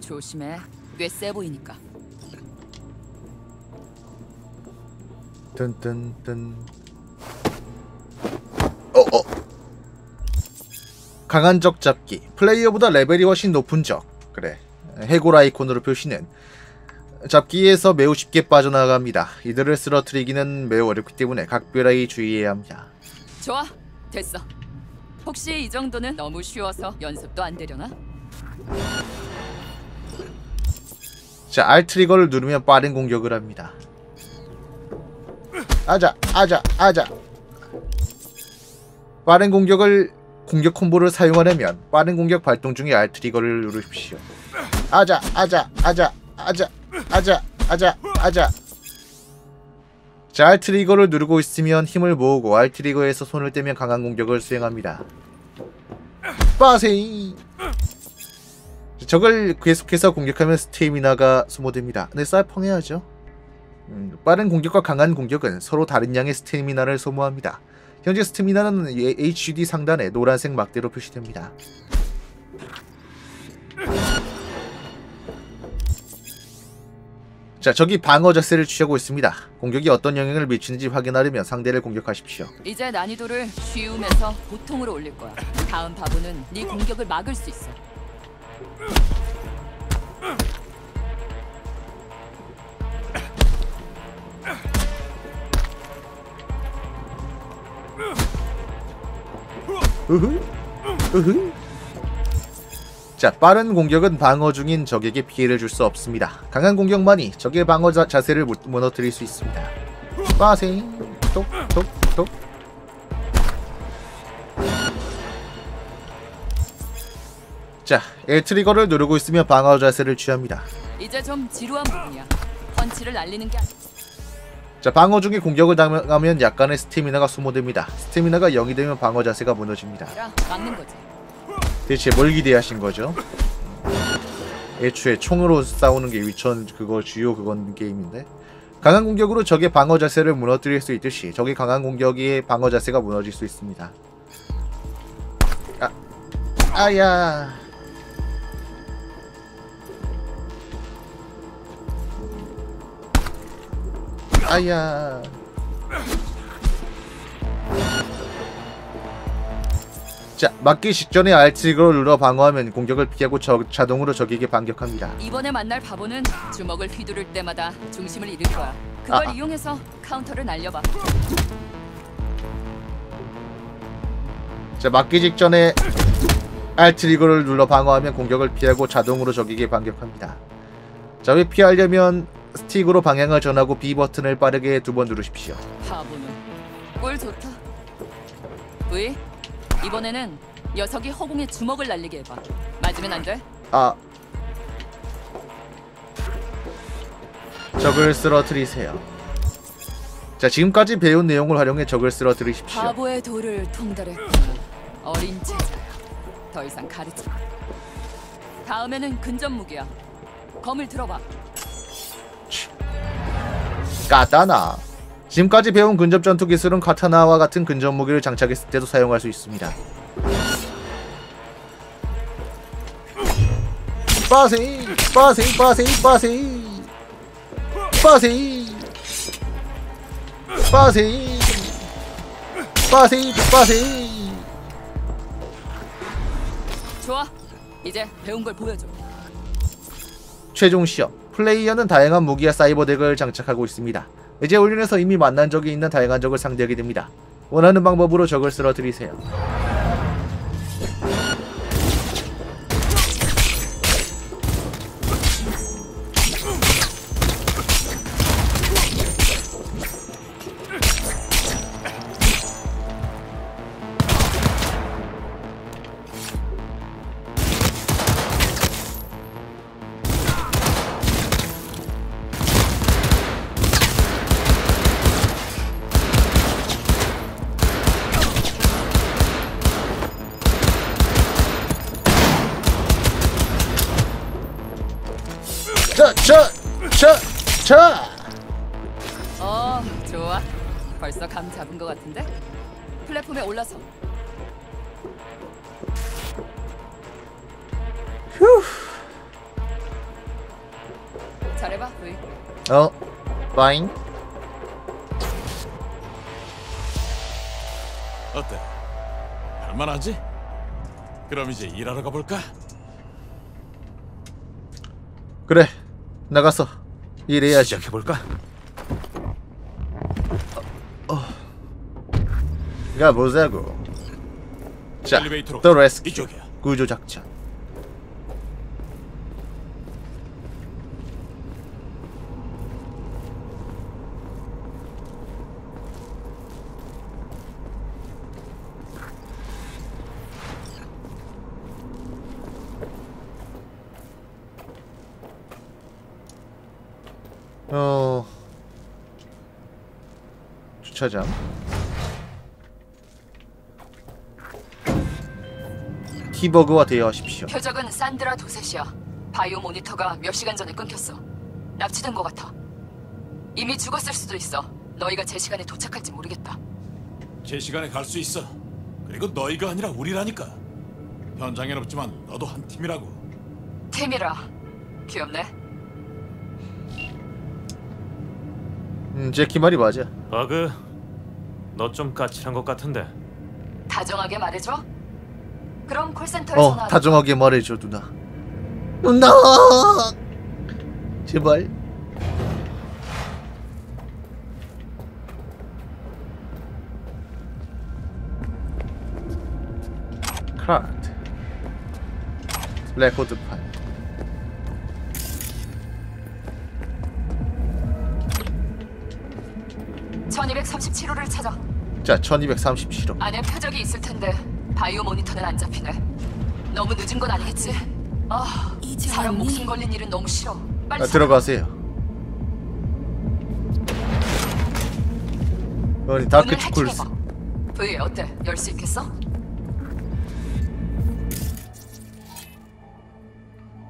조심해. 꽤 세 보이니까. 뜬뜬뜬 어어 강한 적 잡기 플레이어보다 레벨이 훨씬 높은 적 그래 해골 아이콘으로 표시는 잡기에서 매우 쉽게 빠져나갑니다 이들을 쓰러뜨리기는 매우 어렵기 때문에 각별하게 주의해야 합니다 좋아. 됐어. 혹시 이 정도는 너무 쉬워서 연습도 안 되려나? 자 R 트리거를 누르면 빠른 공격을 합니다 아자 아자 아자 빠른 공격을 공격 콤보를 사용하려면 빠른 공격 발동 중에 R 트리거를 누르십시오 아자 아자 아자 아자 아자 아자 아자 자 R 트리거를 누르고 있으면 힘을 모으고 R 트리거에서 손을 떼면 강한 공격을 수행합니다 빠세이 적을 계속해서 공격하면 스테미나가 소모됩니다. 네, 쌀펑 해야죠. 음, 빠른 공격과 강한 공격은 서로 다른 양의 스테미나를 소모합니다. 현재 스테미나는 HUD 상단에 노란색 막대로 표시됩니다. 자, 적이 방어 자세를 취하고 있습니다. 공격이 어떤 영향을 미치는지 확인하려면 상대를 공격하십시오. 이제 난이도를 쉬움에서 보통으로 올릴 거야. 다음 바보는 네 공격을 막을 수 있어. 으흐 으흐 자 빠른 공격은 방어 중인 적에게 피해를 줄 수 없습니다. 강한 공격만이 적의 방어 자, 자세를 무- 무너뜨릴 수 있습니다. 빠생 똑똑똑 자 L 트리거를 누르고 있으면 방어 자세를 취합니다. 이제 좀 지루한 부분이야. 펀치를 날리는 게 자 방어 중에 공격을 당하면 약간의 스태미나가 소모됩니다. 스태미나가 0이 되면 방어 자세가 무너집니다. 막는 거지. 대체 뭘 기대하신 거죠? 애초에 총으로 싸우는 게 위천 그거 주요 그건 게임인데 강한 공격으로 적의 방어 자세를 무너뜨릴 수 있듯이 적의 강한 공격에 방어 자세가 무너질 수 있습니다. 아야. 아야. 자, 맞기 직전에 R트리거를 눌러 방어하면 공격을 피하고 저, 자동으로 적에게 반격합니다. 이번에 만날 바보는 주먹을 휘두를 때마다 중심을 잃을 거야. 그걸 아, 아. 이용해서 카운터를 날려봐. 자, 맞기 직전에 R트리거를 눌러 방어하면 공격을 피하고 자동으로 적에게 반격합니다. 자, 왜 피하려면 스틱으로 방향을 정하고 B 버튼을 빠르게 두 번 누르십시오. 바보는 꿀 좋다. V 이번에는 녀석이 허공에 주먹을 날리게 해봐. 맞으면 안 돼. 아. 적을 쓰러뜨리세요. 자, 지금까지 배운 내용을 활용해 적을 쓰러뜨리십시오. 바보의 돌을 통달했구나. 어린 제자야. 더 이상 가르치. 마. 다음에는 근접 무기야. 검을 들어봐. 까다나. 지금까지 배운 근접 전투 기술은 카타나와 같은 근접 무기를 장착했을 때도 사용할 수 있습니다. 빠세이, 빠세이, 빠세이, 빠세이, 빠세이, 빠세이, 빠세이, 빠세이. 좋아. 이제 배운 걸 보여줘. 최종 시험. 플레이어는 다양한 무기와 사이버 덱을 장착하고 있습니다. 이제 온라인에서 이미 만난 적이 있는 다양한 적을 상대하게 됩니다. 원하는 방법으로 적을 쓰러뜨리세요. 일하러 가볼까? 그래, 나가서 일해야지. 시작해볼까? 가보자고. 자, 엘리베이터로 또 레스큐 이쪽이야. 구조 작전. 어 주차장 키버그와 대화하십시오. 표적은 산드라 도셋이야. 바이오 모니터가 몇 시간 전에 끊겼어. 납치된 것 같아. 이미 죽었을 수도 있어. 너희가 제 시간에 도착할지 모르겠다. 제 시간에 갈 수 있어. 그리고 너희가 아니라 우리라니까. 현장엔 없지만 너도 한 팀이라고. 팀이라. 귀엽네. 음, 제키 말이 맞아. 버그, 너 좀 까칠한 것 같은데. 다정하게 말해줘. 그럼 콜센터에 어, 전화. 다정하게 말해줘 누나. 누나. 제발. 카드. 레코드판. (1237호를) 찾아 자, 1237호. 안에 표적이 있을 텐데 바이오 모니터는 안 잡히네 너무 늦은 건 아니겠지 아 사람 목숨 걸린 일은 너무 싫어 빨리 아, 들어가세요. 어니 다크. 해킹해봐 V 어때 열 수 있겠어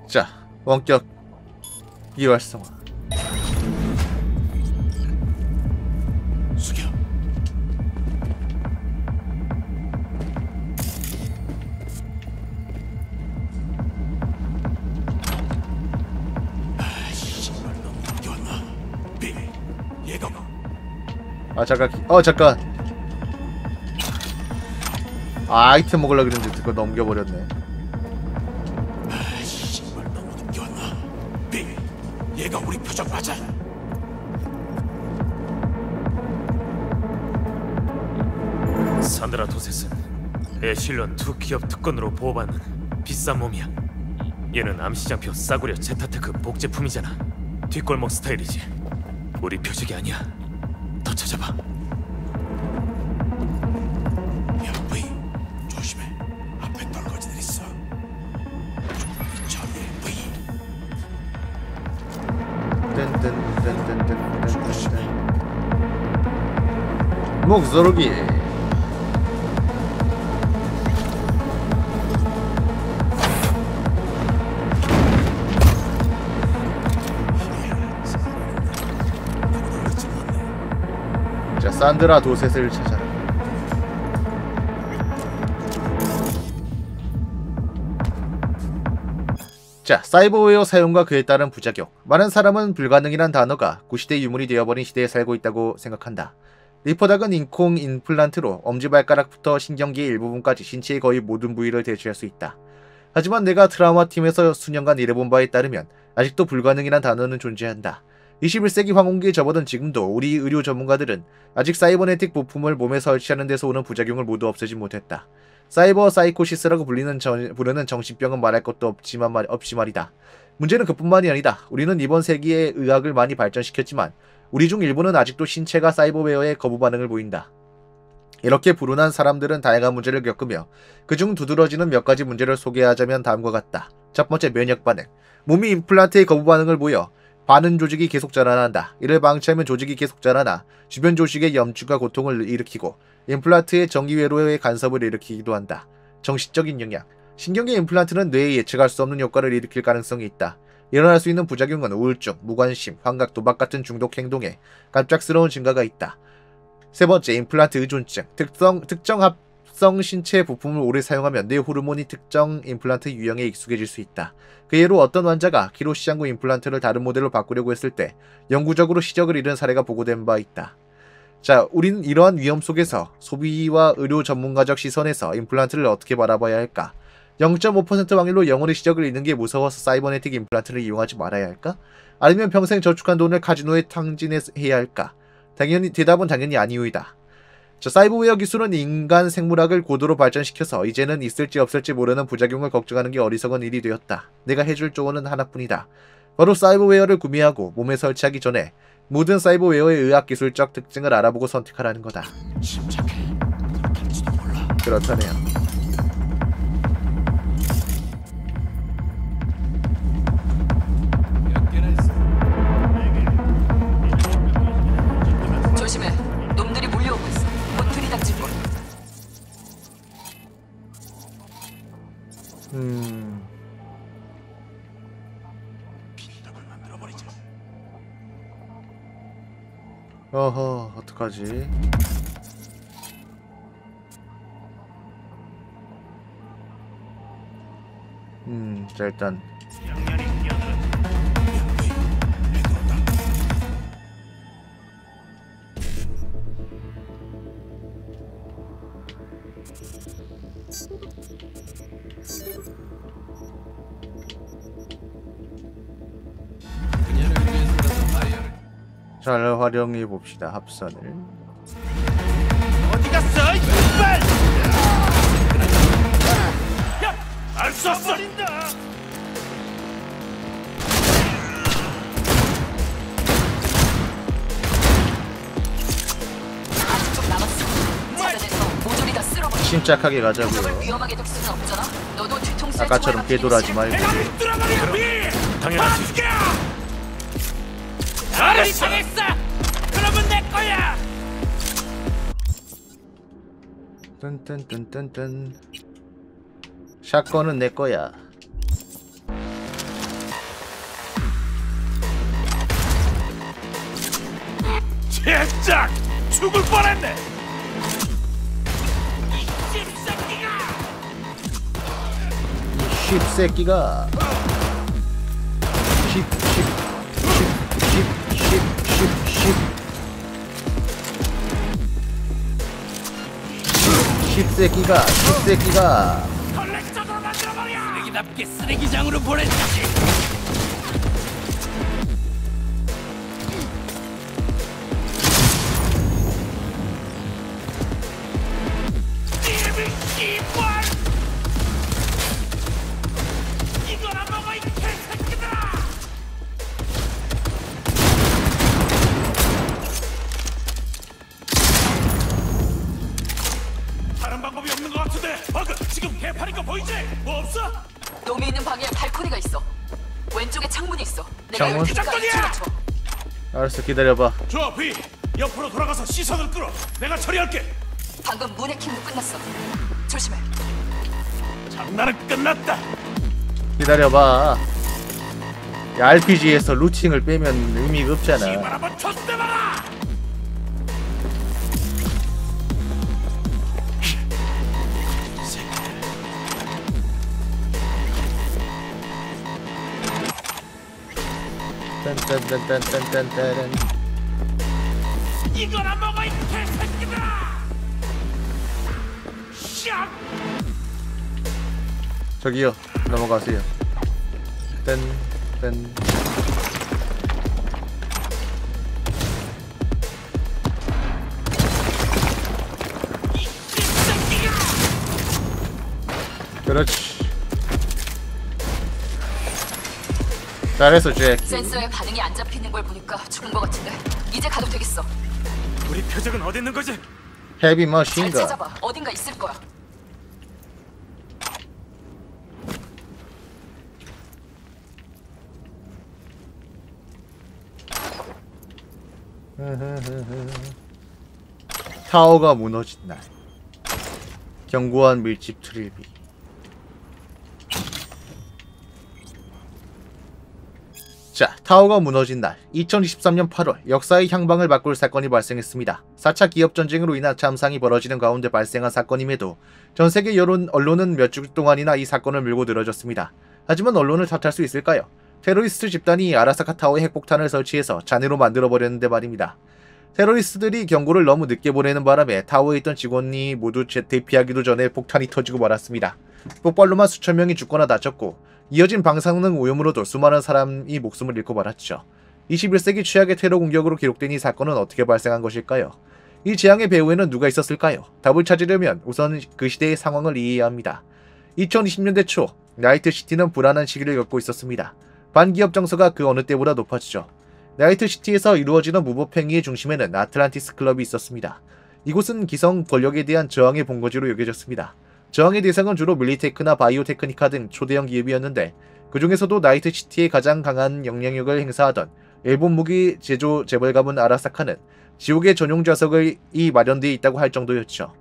자, 원격 비활성화. 잠깐 기- 어 잠깐 아, 아이템 먹으려 그랬는데 그거 넘겨버렸네 얘가 우리 표적 맞아. 산드라 도셋은 에실런 두 기업 특권으로 보호받는 비싼 몸이야. 얘는 암시장표 싸구려 제타테크 복제품이잖아. 뒷골목 스타일이지. 우리 표적이 아니야. 더 찾아봐. V. 목소르기 산드라 도셋을 찾아라 자, 사이버웨어 사용과 그에 따른 부작용. 많은 사람은 불가능이란 단어가 구시대 유물이 되어버린 시대에 살고 있다고 생각한다. 리퍼닥은 인콩 임플란트로 엄지발가락부터 신경기의 일부분까지 신체의 거의 모든 부위를 대체할 수 있다. 하지만 내가 트라우마 팀에서 수년간 일해본 바에 따르면 아직도 불가능이란 단어는 존재한다. 21세기 황혼기에 접어든 지금도 우리 의료 전문가들은 아직 cybernetic 부품을 몸에 설치하는 데서 오는 부작용을 모두 없애지 못했다. 사이버 사이코시스라고 불리는 전- 부르는 정신병은 말할 것도 없지만 말, 없이 말이다. 문제는 그뿐만이 아니다. 우리는 이번 세기에 의학을 많이 발전시켰지만 우리 중 일부는 아직도 신체가 사이버웨어에 거부 반응을 보인다. 이렇게 불운한 사람들은 다양한 문제를 겪으며 그중 두드러지는 몇 가지 문제를 소개하자면 다음과 같다. 첫 번째 면역 반응. 몸이 임플란트에 거부 반응을 보여 반응 조직이 계속 자라난다. 이를 방치하면 조직이 계속 자라나 주변 조직의 염증과 고통을 일으키고 임플란트의 정기회로의 간섭을 일으키기도 한다. 정신적인 영향. 신경계 임플란트는 뇌에 예측할 수 없는 효과를 일으킬 가능성이 있다. 일어날 수 있는 부작용은 우울증, 무관심, 환각, 도박 같은 중독 행동에 갑작스러운 증가가 있다. 세 번째, 임플란트 의존증. 특성, 특정 합 성 신체 부품을 오래 사용하면 뇌 호르몬이 특정 임플란트 유형에 익숙해질 수 있다. 그 예로 어떤 환자가 키로시장구 임플란트를 다른 모델로 바꾸려고 했을 때 영구적으로 시력을 잃은 사례가 보고된 바 있다. 자, 우리는 이러한 위험 속에서 소비와 의료 전문가적 시선에서 임플란트를 어떻게 바라봐야 할까? 0.5% 확률로 영원히 시력을 잃는 게 무서워서 사이버네틱 임플란트를 이용하지 말아야 할까? 아니면 평생 저축한 돈을 카지노에 탕진해야 할까? 당연히 대답은 당연히 아니오이다. 자, 사이버웨어 기술은 인간 생물학을 고도로 발전시켜서 이제는 있을지 없을지 모르는 부작용을 걱정하는 게 어리석은 일이 되었다. 내가 해줄 조언은 하나뿐이다. 바로 사이버웨어를 구매하고 몸에 설치하기 전에 모든 사이버웨어의 의학기술적 특징을 알아보고 선택하라는 거다. 그렇다네요. 어허, 어떡하지? 음, 자 일단 잘 활용해 봅시다 합선을. 어디 갔어? 이발! 야, 알수 없어. 버린다. 아직 좀 남았어. 찾아내서 모조리 다 쓸어버려. 침착하게 가자고요. 위험하게 둘 수는 없잖아. 너도 뒤통수에 아까처럼 궤도하지 말고. 당연하지. 잘했어. 그러면 내 거야. 뜬뜬뜬뜬뜬. 샷건은 내 거야. 젠장! 죽을 뻔했네. 씹새끼가. 씹, 씹, 씹, 씹, 씹, 씹, 씹. 씹새끼가 알았어 기다려봐. 좋아 비 옆으로 돌아가서 시선을 끌어. 내가 처리할게. 방금 문의 킹도 끝났어. 조심해. 장난은 끝났다. 기다려봐. 야, RPG에서 루팅을 빼면 의미가 없잖아 딴딴딴딴딴딴딴 이거나 먹어 이 개새끼들아! 샥! 저기요 넘어가세요 딴딴 그렇지 잘했어 잭 센서에 반응이 안 잡히는 걸 보니까 죽은 것 같은데 이제 가도 되겠어. 우리 표적은 어디 있는 거지? 헤비 잘 머신건 찾아봐. 어딘가 있을 거야. 타워가 무너진 날 견고한 밀집 트릴비 자, 타워가 무너진 날 2023년 8월 역사의 향방을 바꿀 사건이 발생했습니다. 4차 기업 전쟁으로 인한 참상이 벌어지는 가운데 발생한 사건임에도 전 세계 여론 언론은 몇 주 동안이나 이 사건을 밀고 늘어졌습니다. 하지만 언론을 탓할 수 있을까요? 테러리스트 집단이 아라사카 타워에 핵폭탄을 설치해서 잔해로 만들어 버렸는데 말입니다. 테러리스트들이 경고를 너무 늦게 보내는 바람에 타워에 있던 직원이 모두 제- 대피하기도 전에 폭탄이 터지고 말았습니다. 폭발로만 수천 명이 죽거나 다쳤고 이어진 방사능 오염으로도 수많은 사람이 목숨을 잃고 말았죠. 21세기 최악의 테러 공격으로 기록된 이 사건은 어떻게 발생한 것일까요? 이 재앙의 배후에는 누가 있었을까요? 답을 찾으려면 우선 그 시대의 상황을 이해해야 합니다. 2020년대 초 나이트시티는 불안한 시기를 겪고 있었습니다. 반기업 정서가 그 어느 때보다 높아지죠. 나이트시티에서 이루어지는 무법행위의 중심에는 아틀란티스 클럽이 있었습니다. 이곳은 기성 권력에 대한 저항의 본거지로 여겨졌습니다. 저항의 대상은 주로 밀리테크나 바이오테크니카 등 초대형 기업이었는데 그 중에서도 나이트시티에 가장 강한 영향력을 행사하던 일본 무기 제조 재벌 가문 아라사카는 지옥의 전용 좌석이 마련되어 있다고 할 정도였죠.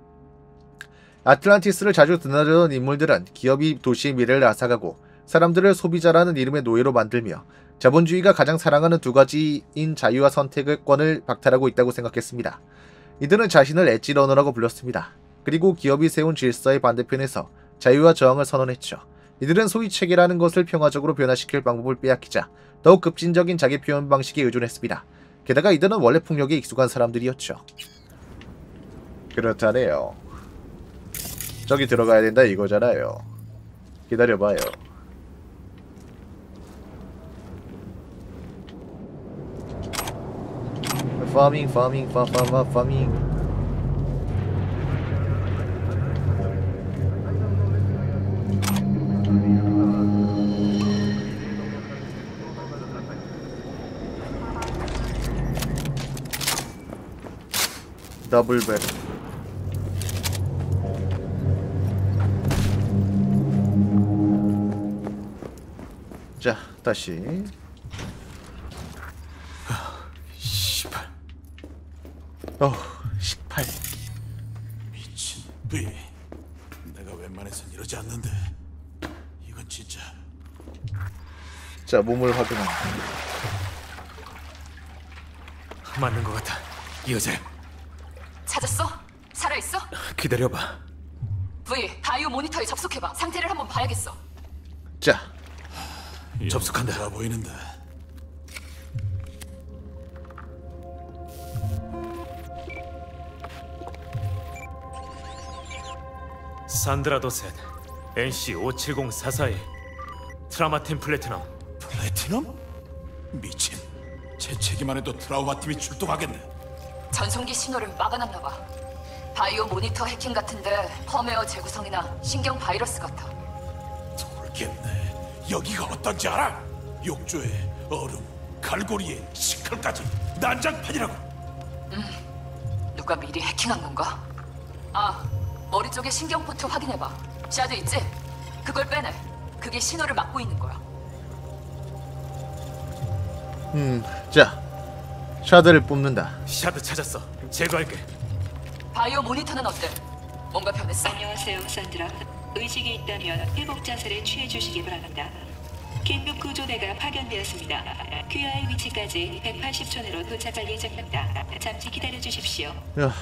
아틀란티스를 자주 드나들던 인물들은 기업이 도시의 미래를 앗아가고 사람들을 소비자라는 이름의 노예로 만들며 자본주의가 가장 사랑하는 두 가지인 자유와 선택권을 박탈하고 있다고 생각했습니다. 이들은 자신을 엣지 러너라고 불렀습니다. 그리고 기업이 세운 질서의 반대편에서 자유와 저항을 선언했죠. 이들은 소위 체계라는 것을 평화적으로 변화시킬 방법을 빼앗기자 더욱 급진적인 자기 표현 방식에 의존했습니다. 게다가 이들은 원래 폭력에 익숙한 사람들이었죠. 그렇다네요. 저기 들어가야 된다 이거잖아요. 기다려봐요. 파밍 파밍 파파파 파밍 더블백. 자 다시. 씨발. 어 18. 미친 비 내가 웬만해선 이러지 않는데 이건 진짜 자 몸을 확인합니다. 맞는 것 같아. 이 여자 찾았어? 살아있어? 기다려봐. V, 바이오 모니터에 접속해봐. 상태를 한번 봐야겠어. 자 접속한다. 좋아 보이는데 산드라 도셋 NC 57044의 트라마틴 플래티넘 플래티넘? 미친. 재채기만 해도 트라우마 팀이 출동하겠네. 전송기 신호를 막아놨나 봐. 바이오 모니터 해킹 같은데 펌웨어 재구성이나 신경 바이러스 같아. 모르겠네. 여기가 어떤지 알아? 욕조에 얼음, 갈고리에 식칼까지 난장판이라고. 누가 미리 해킹한 건가? 아, 머리 쪽에 신경 포트 확인해봐. shard 있지? 그걸 빼내. 그게 신호를 막고 있는 거야. 음, 자, shard를 뽑는다. shard 찾았어. 제거할게. 바이오 모니터는 어때? 뭔가 변했어? 안녕하세요, 산드라. 의식이 있다면 회복 자세를 취해 주시기 바랍니다. 긴급 구조대가 파견되었습니다. 귀하의 위치까지 180초 내로 도착할 예정입니다. 잠시 기다려 주십시오. 야,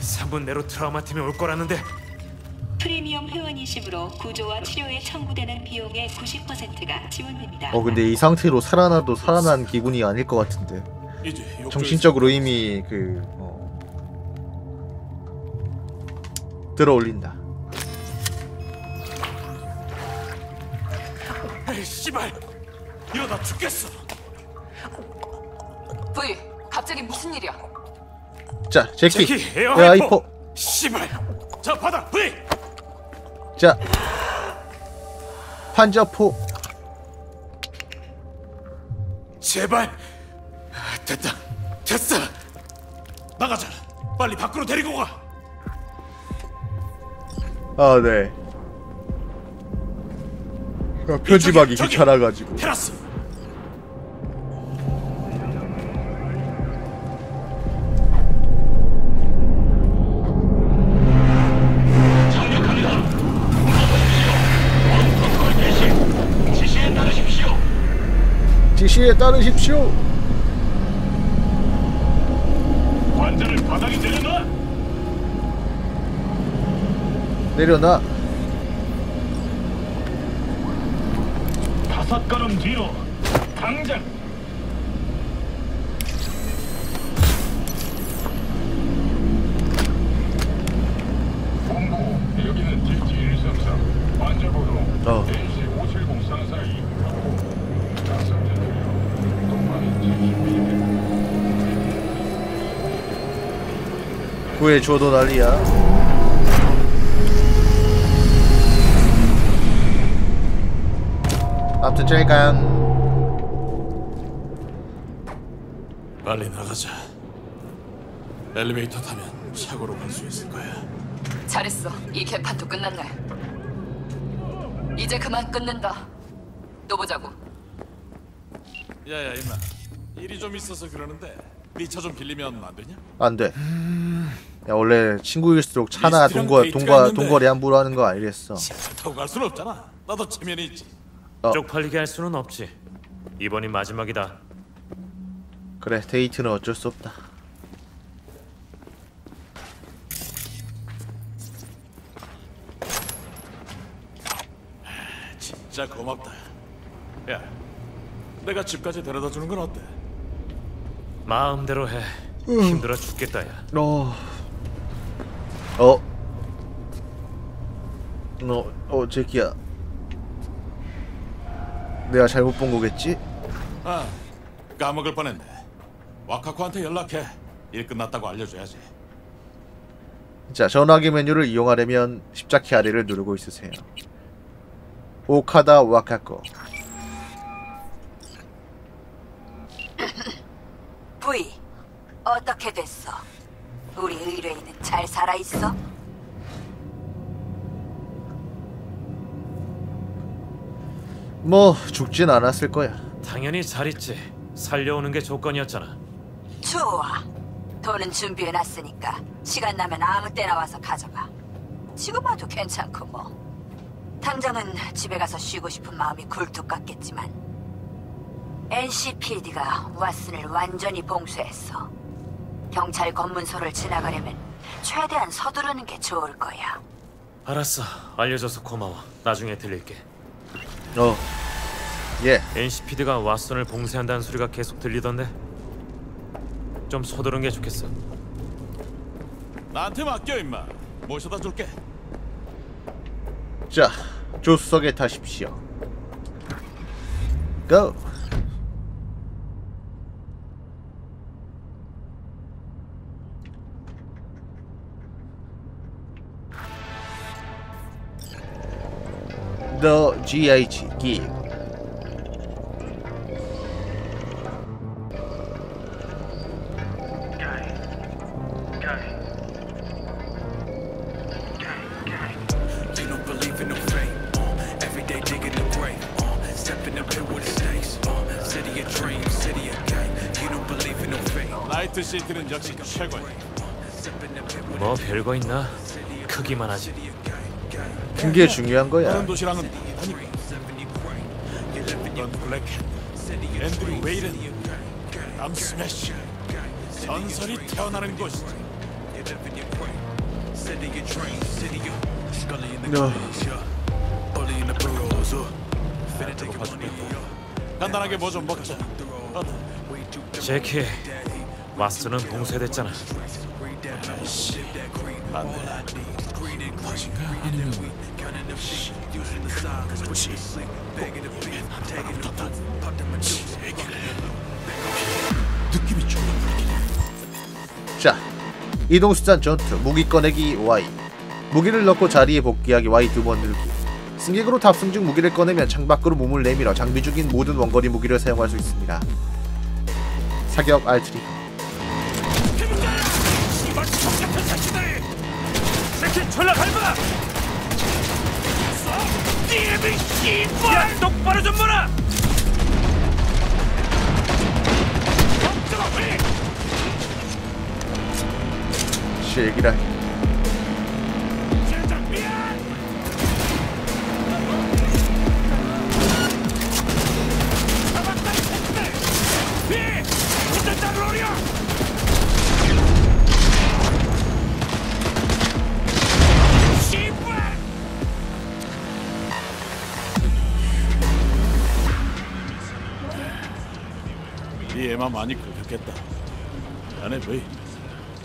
3분 내로 트라우마 팀이 올 거라는데 프리미엄 회원이시므로 구조와 치료에 청구되는 비용의 90%가 지원됩니다. 어 근데 이 상태로 살아나도 살아난 기분이 아닐 것 같은데. 정신적으로 이미 그 어, 들어올린다. 에이, 씨발! 이러다 죽겠어. V, 갑자기 무슨 일이야? 자, 제키, 제키, air! hypo. 씨발! 자, 받아! V! 자, 판저포. 제발! 아, 됐다. 됐어! 나가자. 빨리 밖으로 데리고 가. 아, 네. 야, 편집하기 저기, 저기. 귀찮아가지고. 테라스. 지시에 따르십시오. 관절을 바닥에 내려놔. 내려놔. 다섯 걸음 뒤로. 당장. 본부 여기는 DT 133 관절번호 어. NC 57044 다섯 대표요 동반이 TTP 구해 줘도 난리야. 아무튼 짤강. 빨리 나가자. 엘리베이터 타면 차고로 갈 수 있을 거야. 잘했어. 이 개판도 끝났네. 이제 그만 끊는다. 또 보자고. 야야 임마. 일이 좀 있어서 그러는데 네 차 좀 빌리면 안 되냐? 안 돼. 야 원래 친구일수록 차나 동거 동거. 동거리 함부로 하는 거 아니랬어. 타고 갈 수는 없잖아. 나도 체면이 있지. 어. 쪽팔리게 할 수는 없지. 이번이 마지막이다. 그래 데이트는 어쩔 수 없다. 진짜 고맙다. 야, 내가 집까지 데려다 주는 건 어때? 마음대로 해. 힘들어 죽겠다 야. 어. 어. 너, 어, 제키야. 내가 잘못 본 거겠지? 아, 까먹을 뻔했네. 와카코한테 연락해. 일 끝났다고 알려줘야지. 자, 전화기 메뉴를 이용하려면 십자키 아래를 누르고 있으세요. 오카다 와카코. 부이 어떻게 됐어? 우리 의뢰인은 잘 살아있어? 뭐 죽진 않았을 거야. 당연히 잘 있지. 살려오는 게 조건이었잖아. 좋아. 돈은 준비해놨으니까 시간 나면 아무 때나 와서 가져가. 지금 봐도 괜찮고 뭐. 당장은 집에 가서 쉬고 싶은 마음이 굴뚝 같겠지만 NCPD가 왓슨을 완전히 봉쇄했어. 경찰 검문소를 지나가려면 최대한 서두르는 게 좋을 거야. 알았어. 알려줘서 고마워. 나중에 들릴게. 어. 예. NCPD가 왓슨을 봉쇄한다는 소리가 계속 들리던데. 좀 서두른 게 좋겠어. 나한테 맡겨 임마. 모셔다 줄게. 자, 조수석에 타십시오. 고! In no fate. 나이트 시티는 역시 최고야. 뭐 별거 있나? 크기만 하지. 큰게 중요한 거야. 남 스매시. 전설이 태어나는 uh. Yeah. 간단하게 뭐 좀 먹자. 어, 제키, 마스터는 봉쇄됐잖아. 아이씨, 안 돼. 다신가 아니면 그렇지. 느낌이 이동 수단 전투, 무기 꺼내기 Y. 무기를 넣고 자리에 복귀하기 Y 두번 누르기. 승객으로 탑승 중 무기를 꺼내면 창밖으로 몸을 내밀어 장비 중인 모든 원거리 무기를 사용할 수 있습니다. 사격 알트리. 야 똑바로 좀 보라! 자네 왜?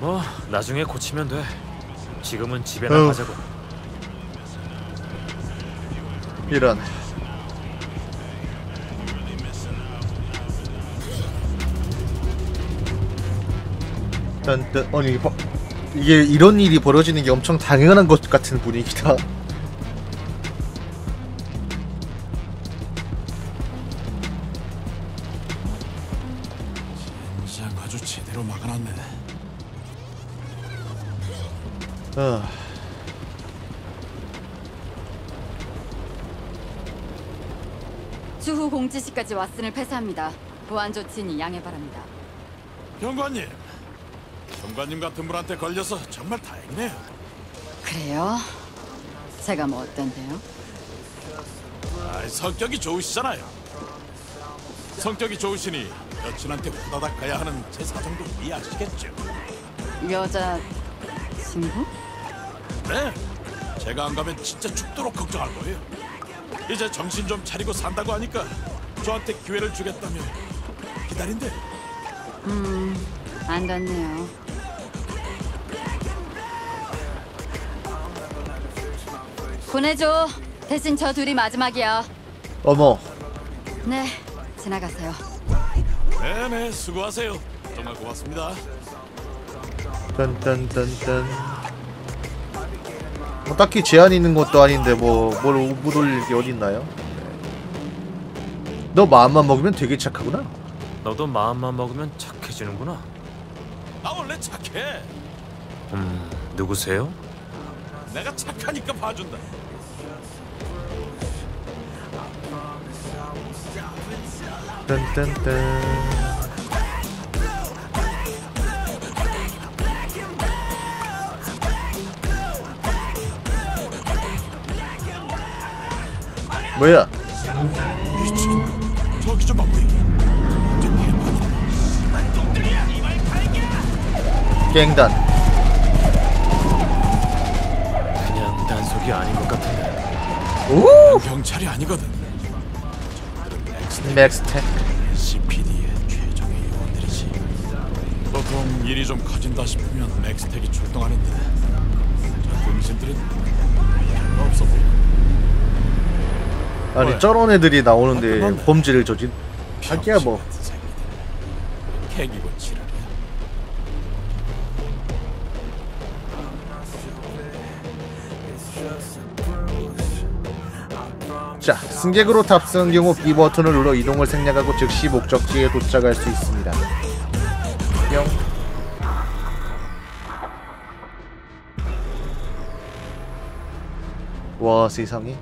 뭐 나중에 고치면 돼. 지금은 집에. 나가자고. 이런. 딴딴 아니 봐- 이게 이런 일이 벌어지는 게 엄청 당연한 것 같은 분위기다. 진짜 아주 제대로 막아놨네. 어. 추후 공지 시까지 왓슨을 폐쇄합니다. 보안 조치니 양해 바랍니다. 경관님, 경관님 같은 분한테 걸려서 정말 다행이네요. 그래요? 제가 뭐 어떤데요? 아, 성격이 좋으시잖아요. 성격이 좋으시니 여친한테 후다닥 가야 하는 제 사정도 이해하시겠죠. 여자 친구? 네, 제가 안 가면 진짜 죽도록 걱정할 거예요. 이제 정신 좀 차리고 산다고 하니까 저한테 기회를 주겠다며 기다린대. 음, 안 갔네요. 보내줘. 대신 저 둘이 마지막이야. 어머. 네, 지나가세요. 네네, 수고하세요. 정말 고맙습니다. 딴딴딴딴. 뭐 딱히 제한 있는 것도 아닌데 뭐 뭘 못 올릴 게 어딨나요? 너 마음만 먹으면 되게 착하구나. 너도 마음만 먹으면 착해지는구나. 나 원래 착해. 음, 누구세요? 내가 착하니까 봐준다. 딴딴딴. 뭐야? 저기 좀 봐. 갱단. 그냥 단속이 아닌 것 같은데. 오! 경찰이 아니거든. 맥스텍. CPD의 최종의 요원들이지. 보통 일이 좀 커진다 싶으면 맥스텍이 출동하는데 저 등신들은 별로 없어 보여. 아니? 저런 애들이 나오는데 그만. 범죄를 저진 자기야 뭐 캐기고 지랄. 자, 승객으로 탑승한 경우 B 버튼을 눌러 이동을 생략하고 즉시 목적지에 도착할 수 있습니다. 뿅. 와 세상에.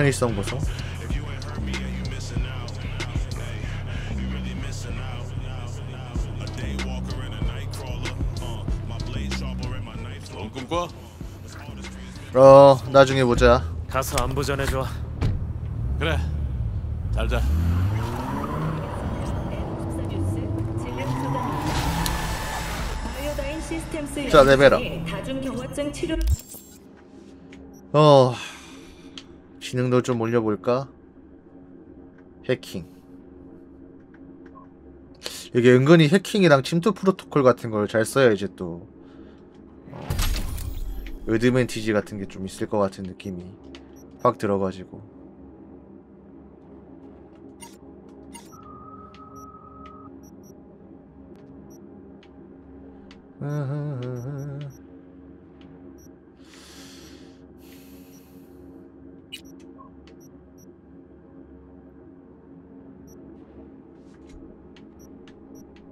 편의성 보소. 좋은 꿈 꿔. 어 나중에 보자. 가서 안부 전해줘. 그래. 잘 자. 레벨업. 어 기능도 좀 올려볼까? 해킹. 이게 은근히 해킹이랑 침투 프로토콜 같은 걸 잘 써야 이제 또. 어, 어드밴티지 같은 게 좀 있을 것 같은 느낌이 확 들어가지고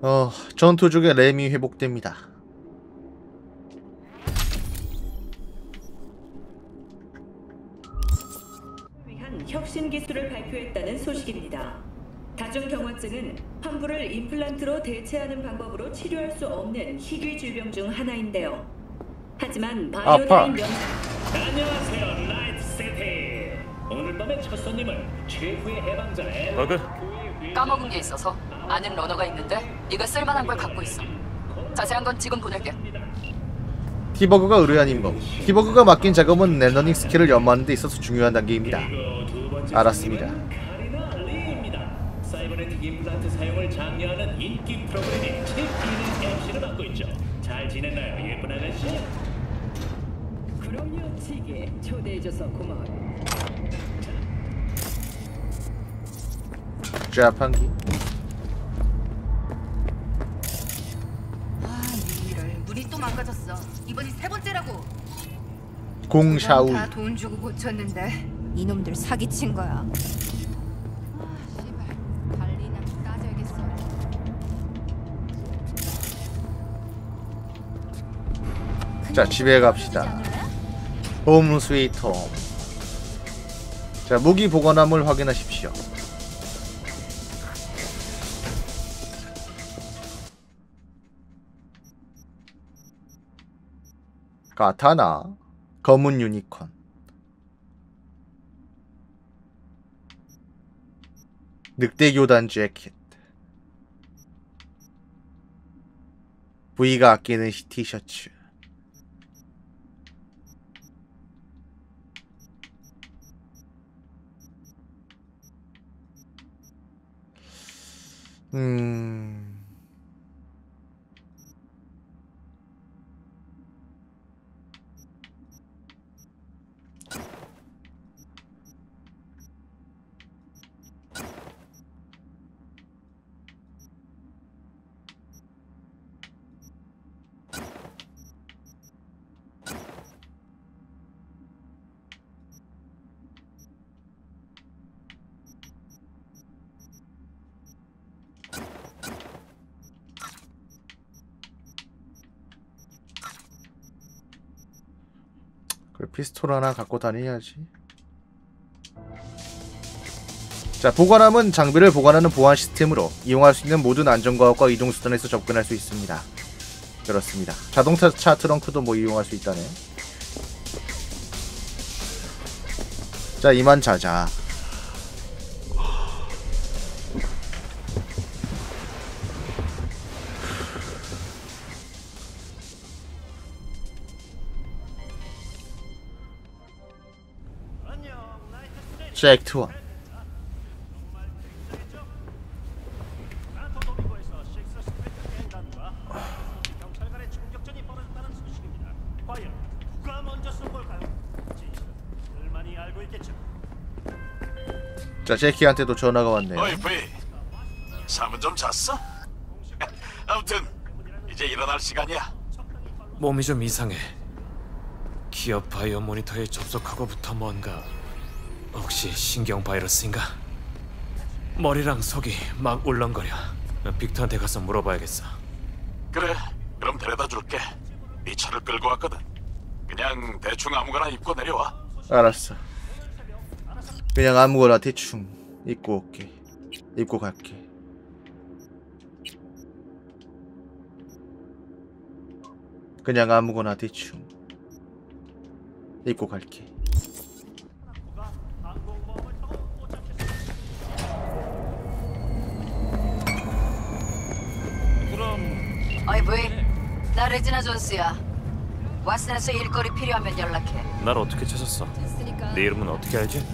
어, 전투 중에 램이 회복됩니다. 위한 혁신 기술을 발표했다는 소식입니다. 다중 경화증은 환부를 임플란트로 대체하는 방법으로 치료할 수 없는 희귀 질병 중 하나인데요. 하지만 바이오다인 명 안녕하세요, 나이트 시티. 오늘 밤의 첫 손님은 최후의 해방자 엘. 버그. 까먹은 게 있어서 아는 runner가 있는데 네가 쓸만한 걸 갖고 있어. 자세한 건 지금 보낼게. 티버그가 의뢰한 임무. 티버그가 맡긴 작업은 netrunning skill을 연마하는 데 있어서 중요한 단계입니다. 알았습니다. cybernetic 임플란트 사용을 장려하는 인기 프로그램의 최기능 MC를 맡고 있죠. 잘 지냈나요, 예쁜 아가씨? 그럼요, 지기 초대해줘서 고마워요. 자판기. 아, 이럴 문이 또 망가졌어. 이번이 세 번째라고. 공샤우. 다돈 주고 고쳤는데 이놈들 사기친 거야. 아. 자, 집에 갑시다. 홈 스위트 홈. 자, 무기 보관함을 확인하십시오. 가타나, 검은 유니콘. 늑대 교단 재킷. V가 아끼는 티셔츠. 음. 피스톨 하나 갖고 다녀야지. 자, 보관함은 장비를 보관하는 보안 시스템으로 이용할 수 있는 모든 안전과학과 이동 수단에서 접근할 수 있습니다. 그렇습니다. 자동차 차 트렁크도 뭐 이용할 수 있다네. 자, 이만 자자. 잭트 원. 자, 제키한테도 전화가 왔네요. 어이, 부이. 잠은 좀 잤어? 아무튼 이제 일어날 시간이야. 몸이 좀 이상해. 기업 바이오 모니터에 접속하고부터 뭔가 혹시 신경 바이러스인가? 머리랑 속이 막 울렁거려. 빅터한테 가서 물어봐야겠어. 그래 그럼 데려다 줄게 네 차를 끌고 왔거든 그냥 대충 아무거나 입고 내려와 알았어. 그냥 아무거나 대충 입고 올게. 입고 갈게. 그냥 아무거나 대충 입고 갈게. 어이 부이 나 레지나 존스야 왓슨에서 일거리 필요하면 연락해 날 어떻게 찾았어? 내 이름은 어떻게 알지?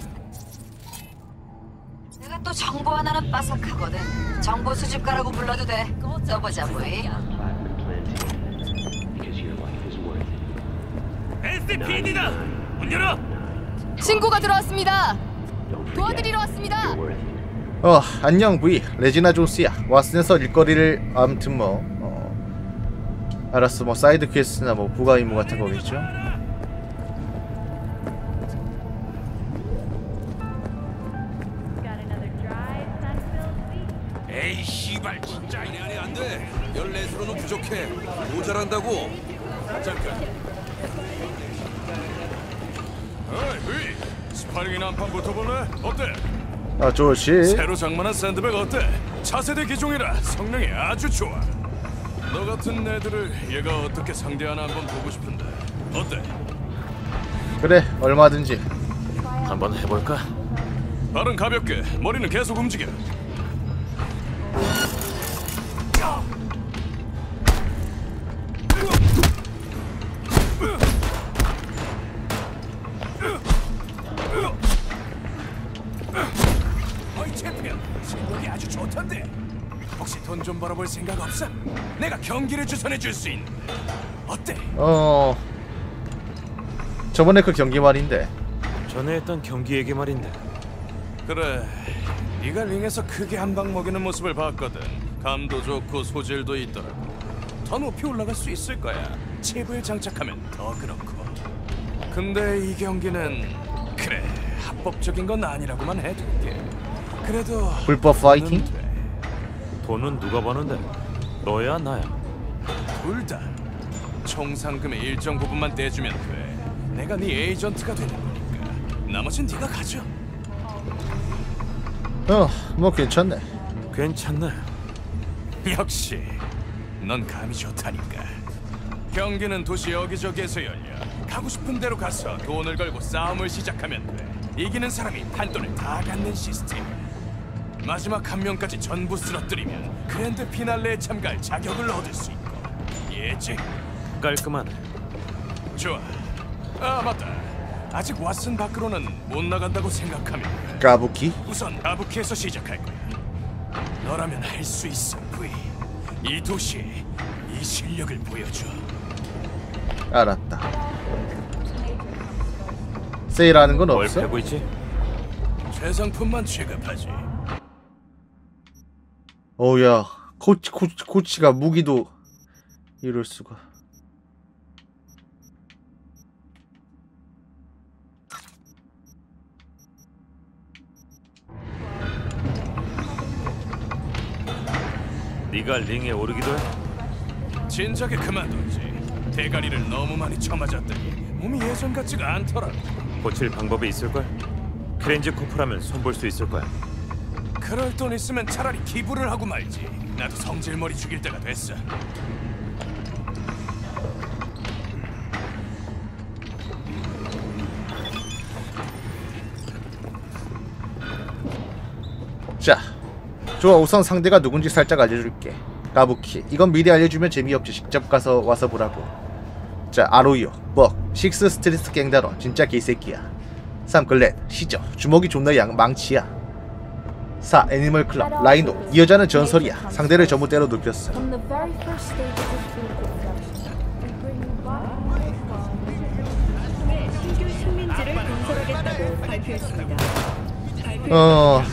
내가 또 정보 하나는 빠삭하거든 정보 수집가라고 불러도 돼 써보자 V NCPD다! 문 열어! 신고가 들어왔습니다. 도와드리러 왔습니다. 어 안녕 V 레지나 존스야. 왓슨에서 일거리를 아무튼 뭐 어, 알았어 뭐 side quest나 뭐 부가 임무 같은 거겠죠. 에이 씨발 진짜 아니 아니 안돼 14수로는 부족해 모자란다고 잠깐 어이 V 스파링이나 한판 붙어볼래? 어때? 아 좋지. 새로 장만한 샌드백 어때? 차세대 기종이라 성능이 아주 좋아 너 같은 애들을 얘가 어떻게 상대하나 한번 보고 싶은데 어때? 그래 얼마든지. 한번 해볼까? 발은 가볍게 머리는 계속 움직여 경기를 주선해 줄 수 있는 어때? 어 저번에 그 경기 말인데. 전에 했던 경기 얘기 말인데. 그래 네가 링에서 크게 한 방 먹이는 모습을 봤거든 감도 좋고 소질도 있더라고 더 높이 올라갈 수 있을 거야 칩을 장착하면 더 그렇고 근데 이 경기는 그래 합법적인 건 아니라고만 해둘게 그래도 불법 파이팅? 돈은 누가 버는데? 너야 나야? 둘 다 총 상금의 일정 부분만 떼주면 돼 내가 네 에이전트가 되는 거니까 나머진 네가 가져 어 뭐 괜찮네. 괜찮네. 역시 넌 감이 좋다니까. 경기는 도시 여기저기에서 열려. 가고 싶은 대로 가서 돈을 걸고 싸움을 시작하면 돼. 이기는 사람이 판돈을 다 갖는 시스템. 마지막 한 명까지 전부 쓰러뜨리면 그랜드 피날레에 참가할 자격을 얻을 수 있고. 이해했지? 깔끔하네. 좋아. 아 맞다. 아직 왓슨 밖으로는 못 나간다고 생각하면 돼. 까부키? 우선 아부키에서 시작할 거야. 너라면 할 수 있어, 부이. 이 도시에 이 실력을 보여줘. 알았다. 세일하는 건 없어? 뭘 패고 있지? 새 상품만 취급하지. 어우야 코치 코치 코치가 무기도 이럴 수가. 네가 링에 오르기도 해? 진작에 그만뒀지. 대가리를 너무 많이 쳐맞았더니 몸이 예전 같지가 않더라고. 고칠 방법이 있을걸? 크렌즈 코프라면 손볼 수 있을 거야. 그럴 돈 있으면 차라리 기부를 하고 말지. 나도 성질머리 죽일 때가 됐어. 좋아 우선 상대가 누군지 살짝 알려줄게. 까부키. 이건 미리 알려주면 재미없지. 직접 가서 와서 보라고. 자, 아로이오, 벅, 식스 스트리트 갱단원, 진짜 개새끼야. 3. 글렛, 시저, 주먹이 존나 양 망치야. 4. 애니멀 클럽, 라이노, 이 여자는 전설이야. 상대를 전부 때려 눕혔어. 어